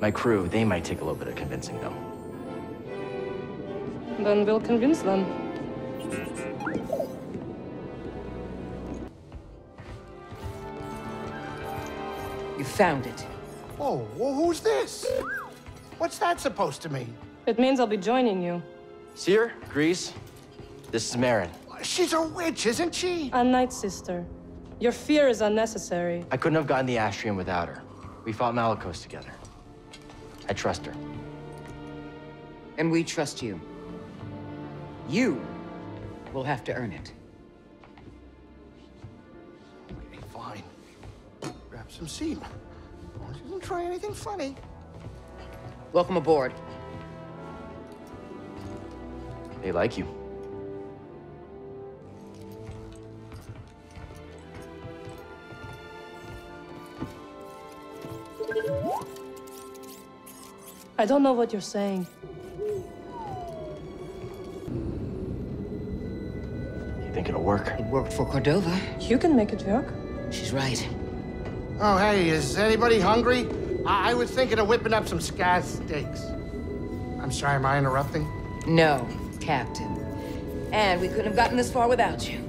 My crew, they might take a little bit of convincing, though. Then we'll convince them. You found it. Oh, well, who's this? What's that supposed to mean? It means I'll be joining you. Cere, Greez, this is Merrin. She's a witch, isn't she? A Night Sister. Your fear is unnecessary. I couldn't have gotten the Astrium without her. We fought Malicos together. I trust her. And we trust you. You will have to earn it. Okay, fine. Grab some seat. She doesn't try anything funny. Welcome aboard. They like you. I don't know what you're saying. You think it'll work? It worked for Cordova. You can make it work. She's right. Oh, hey, is anybody hungry? I, I was thinking of whipping up some scaz steaks. I'm sorry, am I interrupting? No, Captain. And we couldn't have gotten this far without you.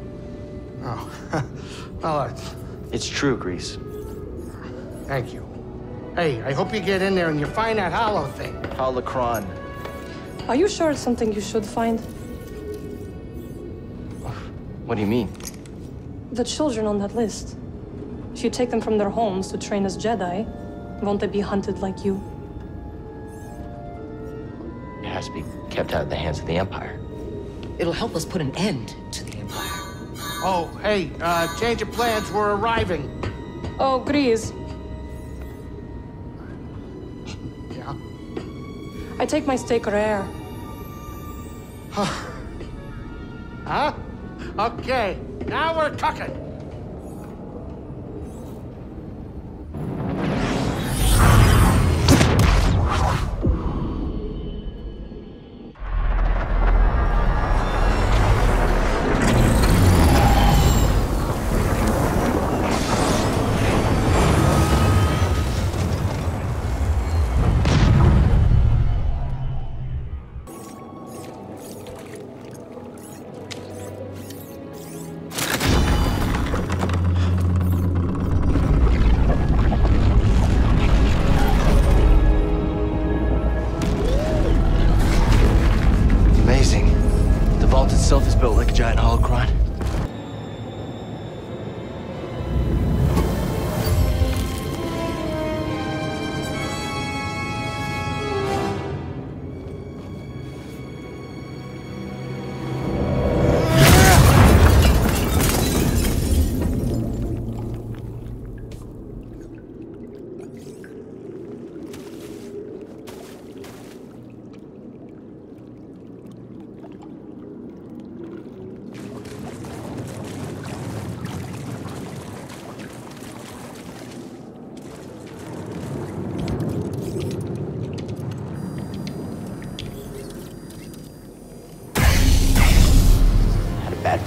Oh, all right. It's true, Greez. Thank you. Hey, I hope you get in there and you find that hollow thing. Holocron. Are you sure it's something you should find? What do you mean? The children on that list. If you take them from their homes to train as Jedi, won't they be hunted like you? It has to be kept out of the hands of the Empire. It'll help us put an end to the Empire. Oh, hey, uh, change of plans, we're arriving. Oh, Greez. I take my steak rare. Huh? huh? Okay, now we're cooking.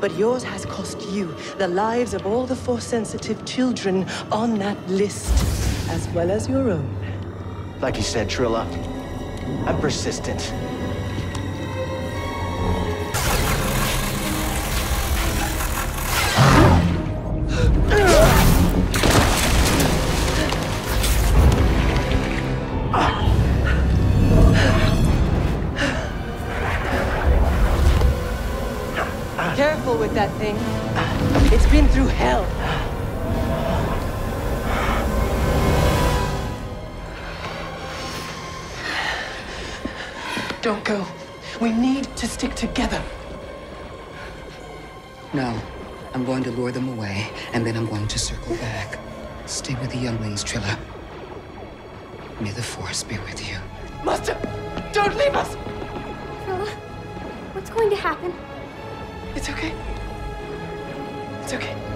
But yours has cost you the lives of all the Force-sensitive children on that list, as well as your own. Like you said, Trilla, I'm persistent. Don't go. We need to stick together. No. I'm going to lure them away, and then I'm going to circle back. Stay with the younglings, Trilla. May the Force be with you. Master, don't leave us! Trilla, what's going to happen? It's okay. It's okay.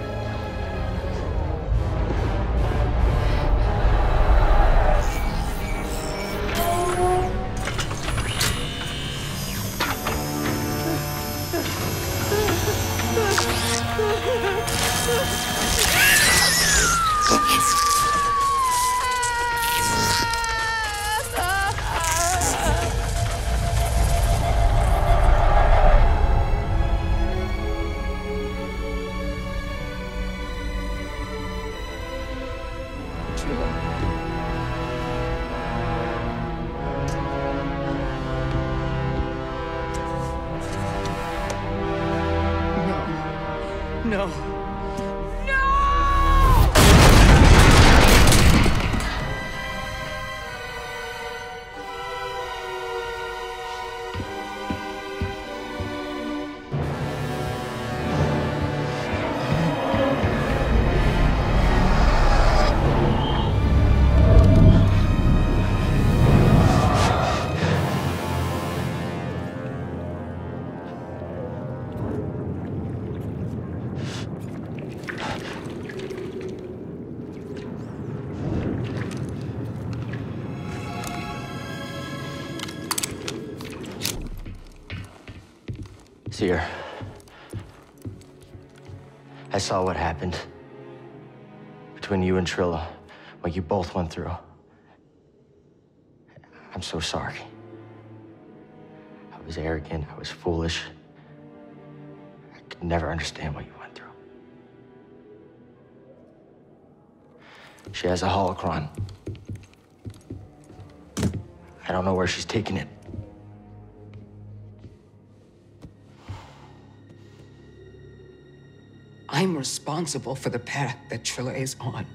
I saw what happened between you and Trilla, what you both went through. I'm so sorry. I was arrogant, I was foolish. I could never understand what you went through. She has a holocron. I don't know where she's taking it. I'm responsible for the path that Trilla is on.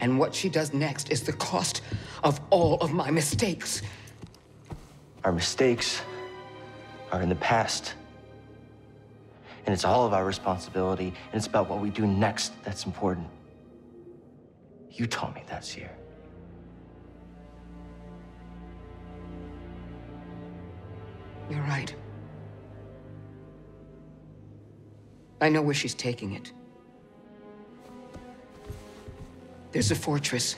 And what she does next is the cost of all of my mistakes. Our mistakes are in the past. And it's all of our responsibility, and it's about what we do next that's important. You told me that, Cere. You're right. I know where she's taking it. There's a fortress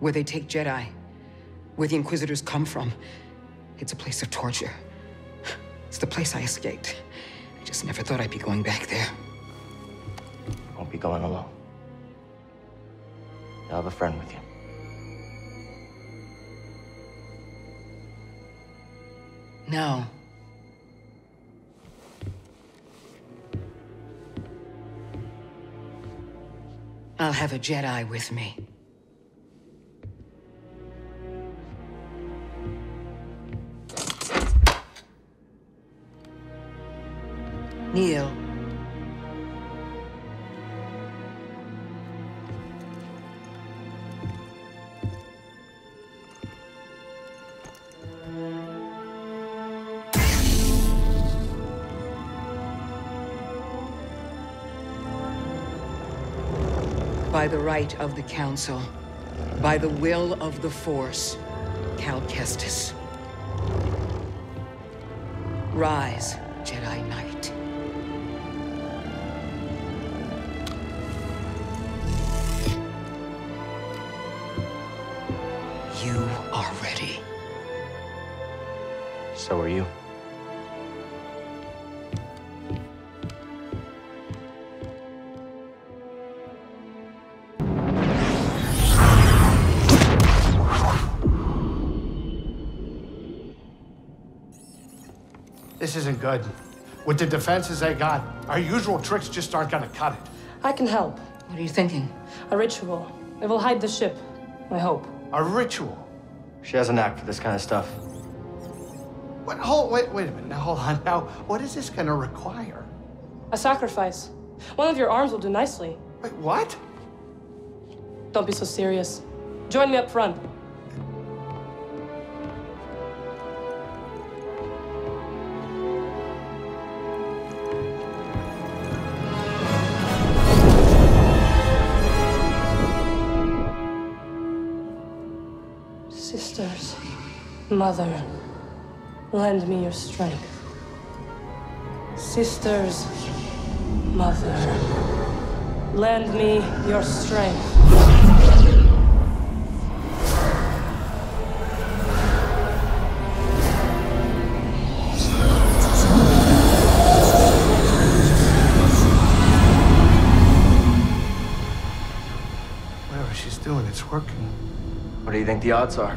where they take Jedi, where the Inquisitors come from. It's a place of torture. It's the place I escaped. I just never thought I'd be going back there. Won't be going alone. You'll have a friend with you. No. I'll have a Jedi with me. Kneel. By the right of the Council, by the will of the Force, Cal Kestis. Rise, Jedi Knight. You are ready. So are you. This isn't good. With the defenses they got, our usual tricks just aren't gonna cut it. I can help. What are you thinking? A ritual. It will hide the ship. I hope. A ritual? She has a knack for this kind of stuff. What, hold, wait, wait a minute. Now, hold on. Now, what is this gonna require? A sacrifice. One of your arms will do nicely. Wait, what? Don't be so serious. Join me up front. Mother, lend me your strength. Sisters, mother, lend me your strength. Whatever she's doing, it's working. What do you think the odds are?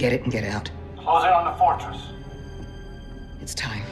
get it and get out. Close in on the fortress. It's time.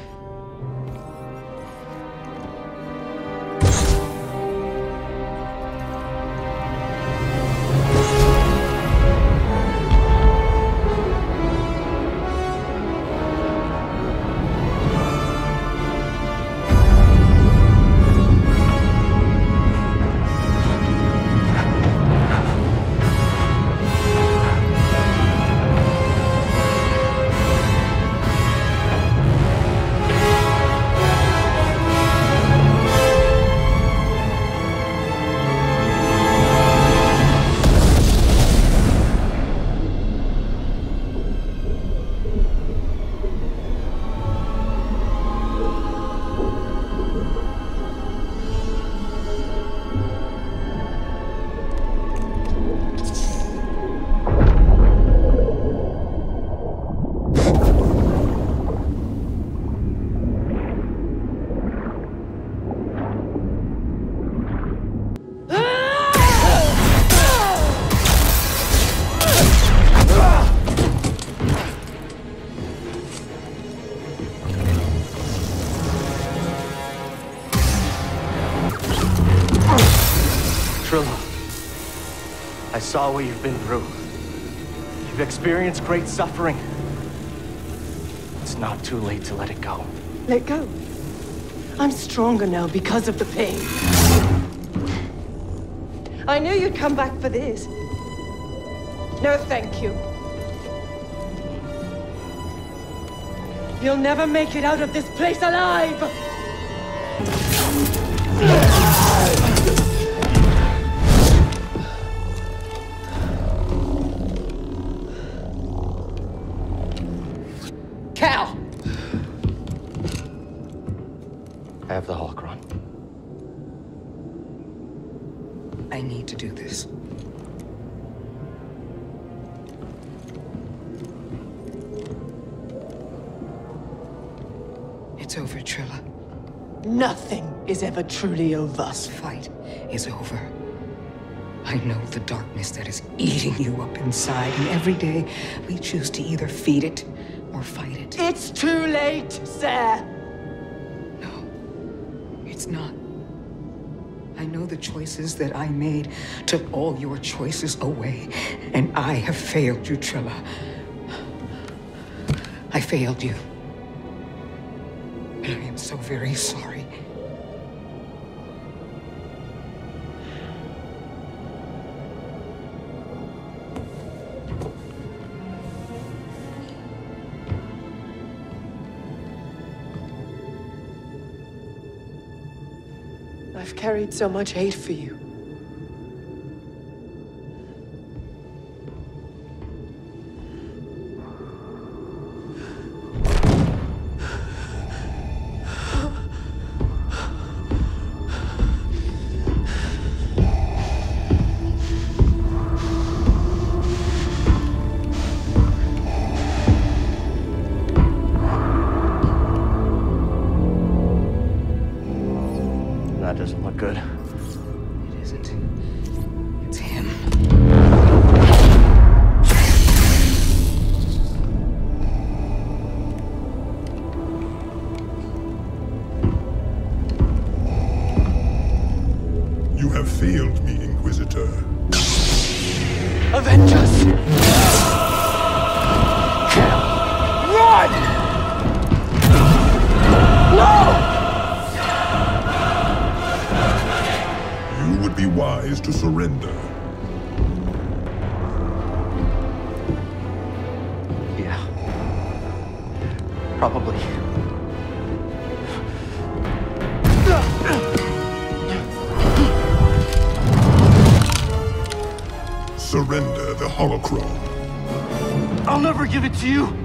Saw what you've been through. You've experienced great suffering. It's not too late to let it go. Let go. I'm stronger now because of the pain. I knew you'd come back for this. No, thank you. You'll never make it out of this place alive! I have the holocron. I need to do this. It's over, Trilla. Nothing is ever truly over. This fight is over. I know the darkness that is eating you up inside, and every day we choose to either feed it or fight it. It's too late, sir not. I know the choices that I made took all your choices away, and I have failed you, Trilla. I failed you. And I am so very sorry. so much hate for you. you?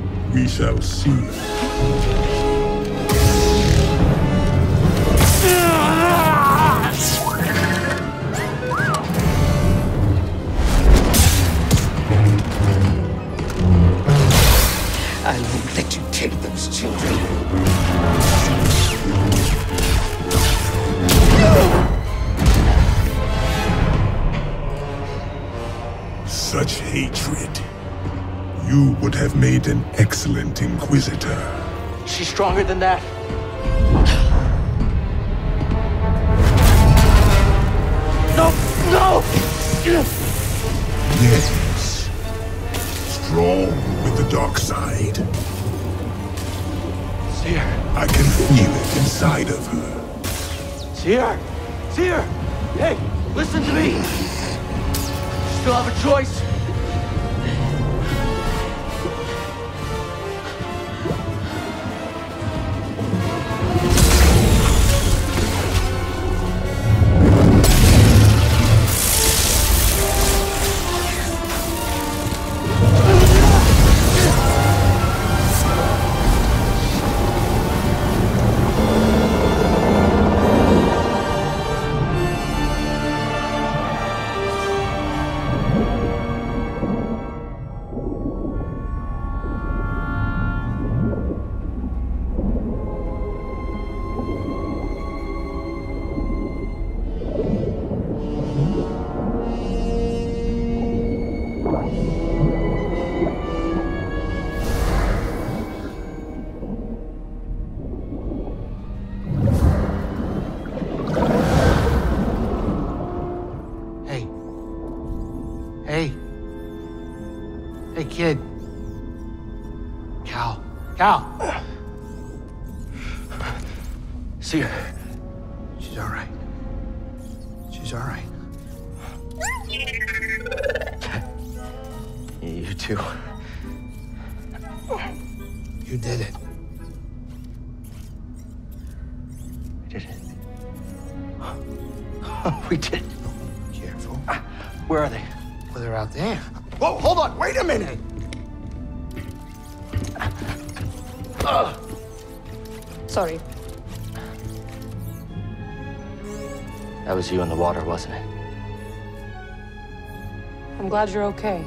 glad you're okay.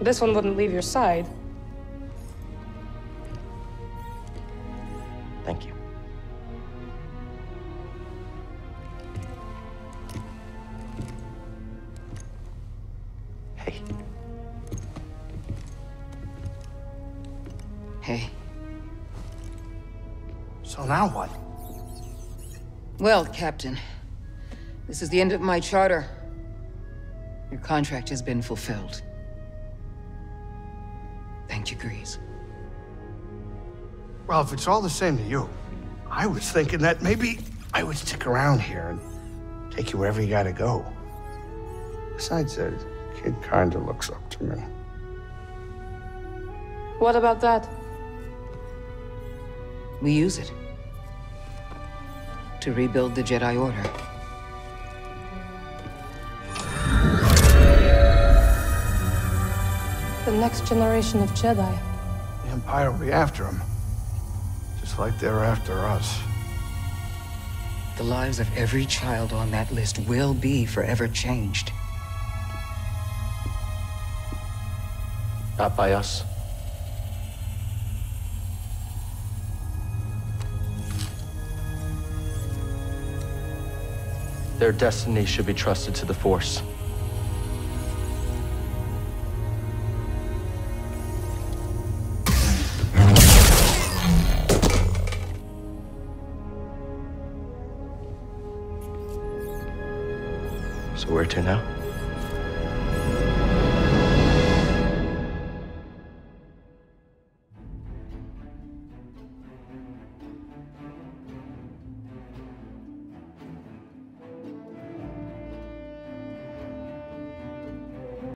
This one wouldn't leave your side. Thank you. Hey. Hey. So now what? Well, Captain, this is the end of my charter. Your contract has been fulfilled. Thank you, Greez. Well, if it's all the same to you, I was thinking that maybe I would stick around here and take you wherever you gotta go. Besides, the kid kinda looks up to me. What about that? We use it. To rebuild the Jedi Order. The next generation of Jedi. The Empire will be after him. Just like they're after us. The lives of every child on that list will be forever changed. Not by us. Their destiny should be trusted to the Force. Where to now?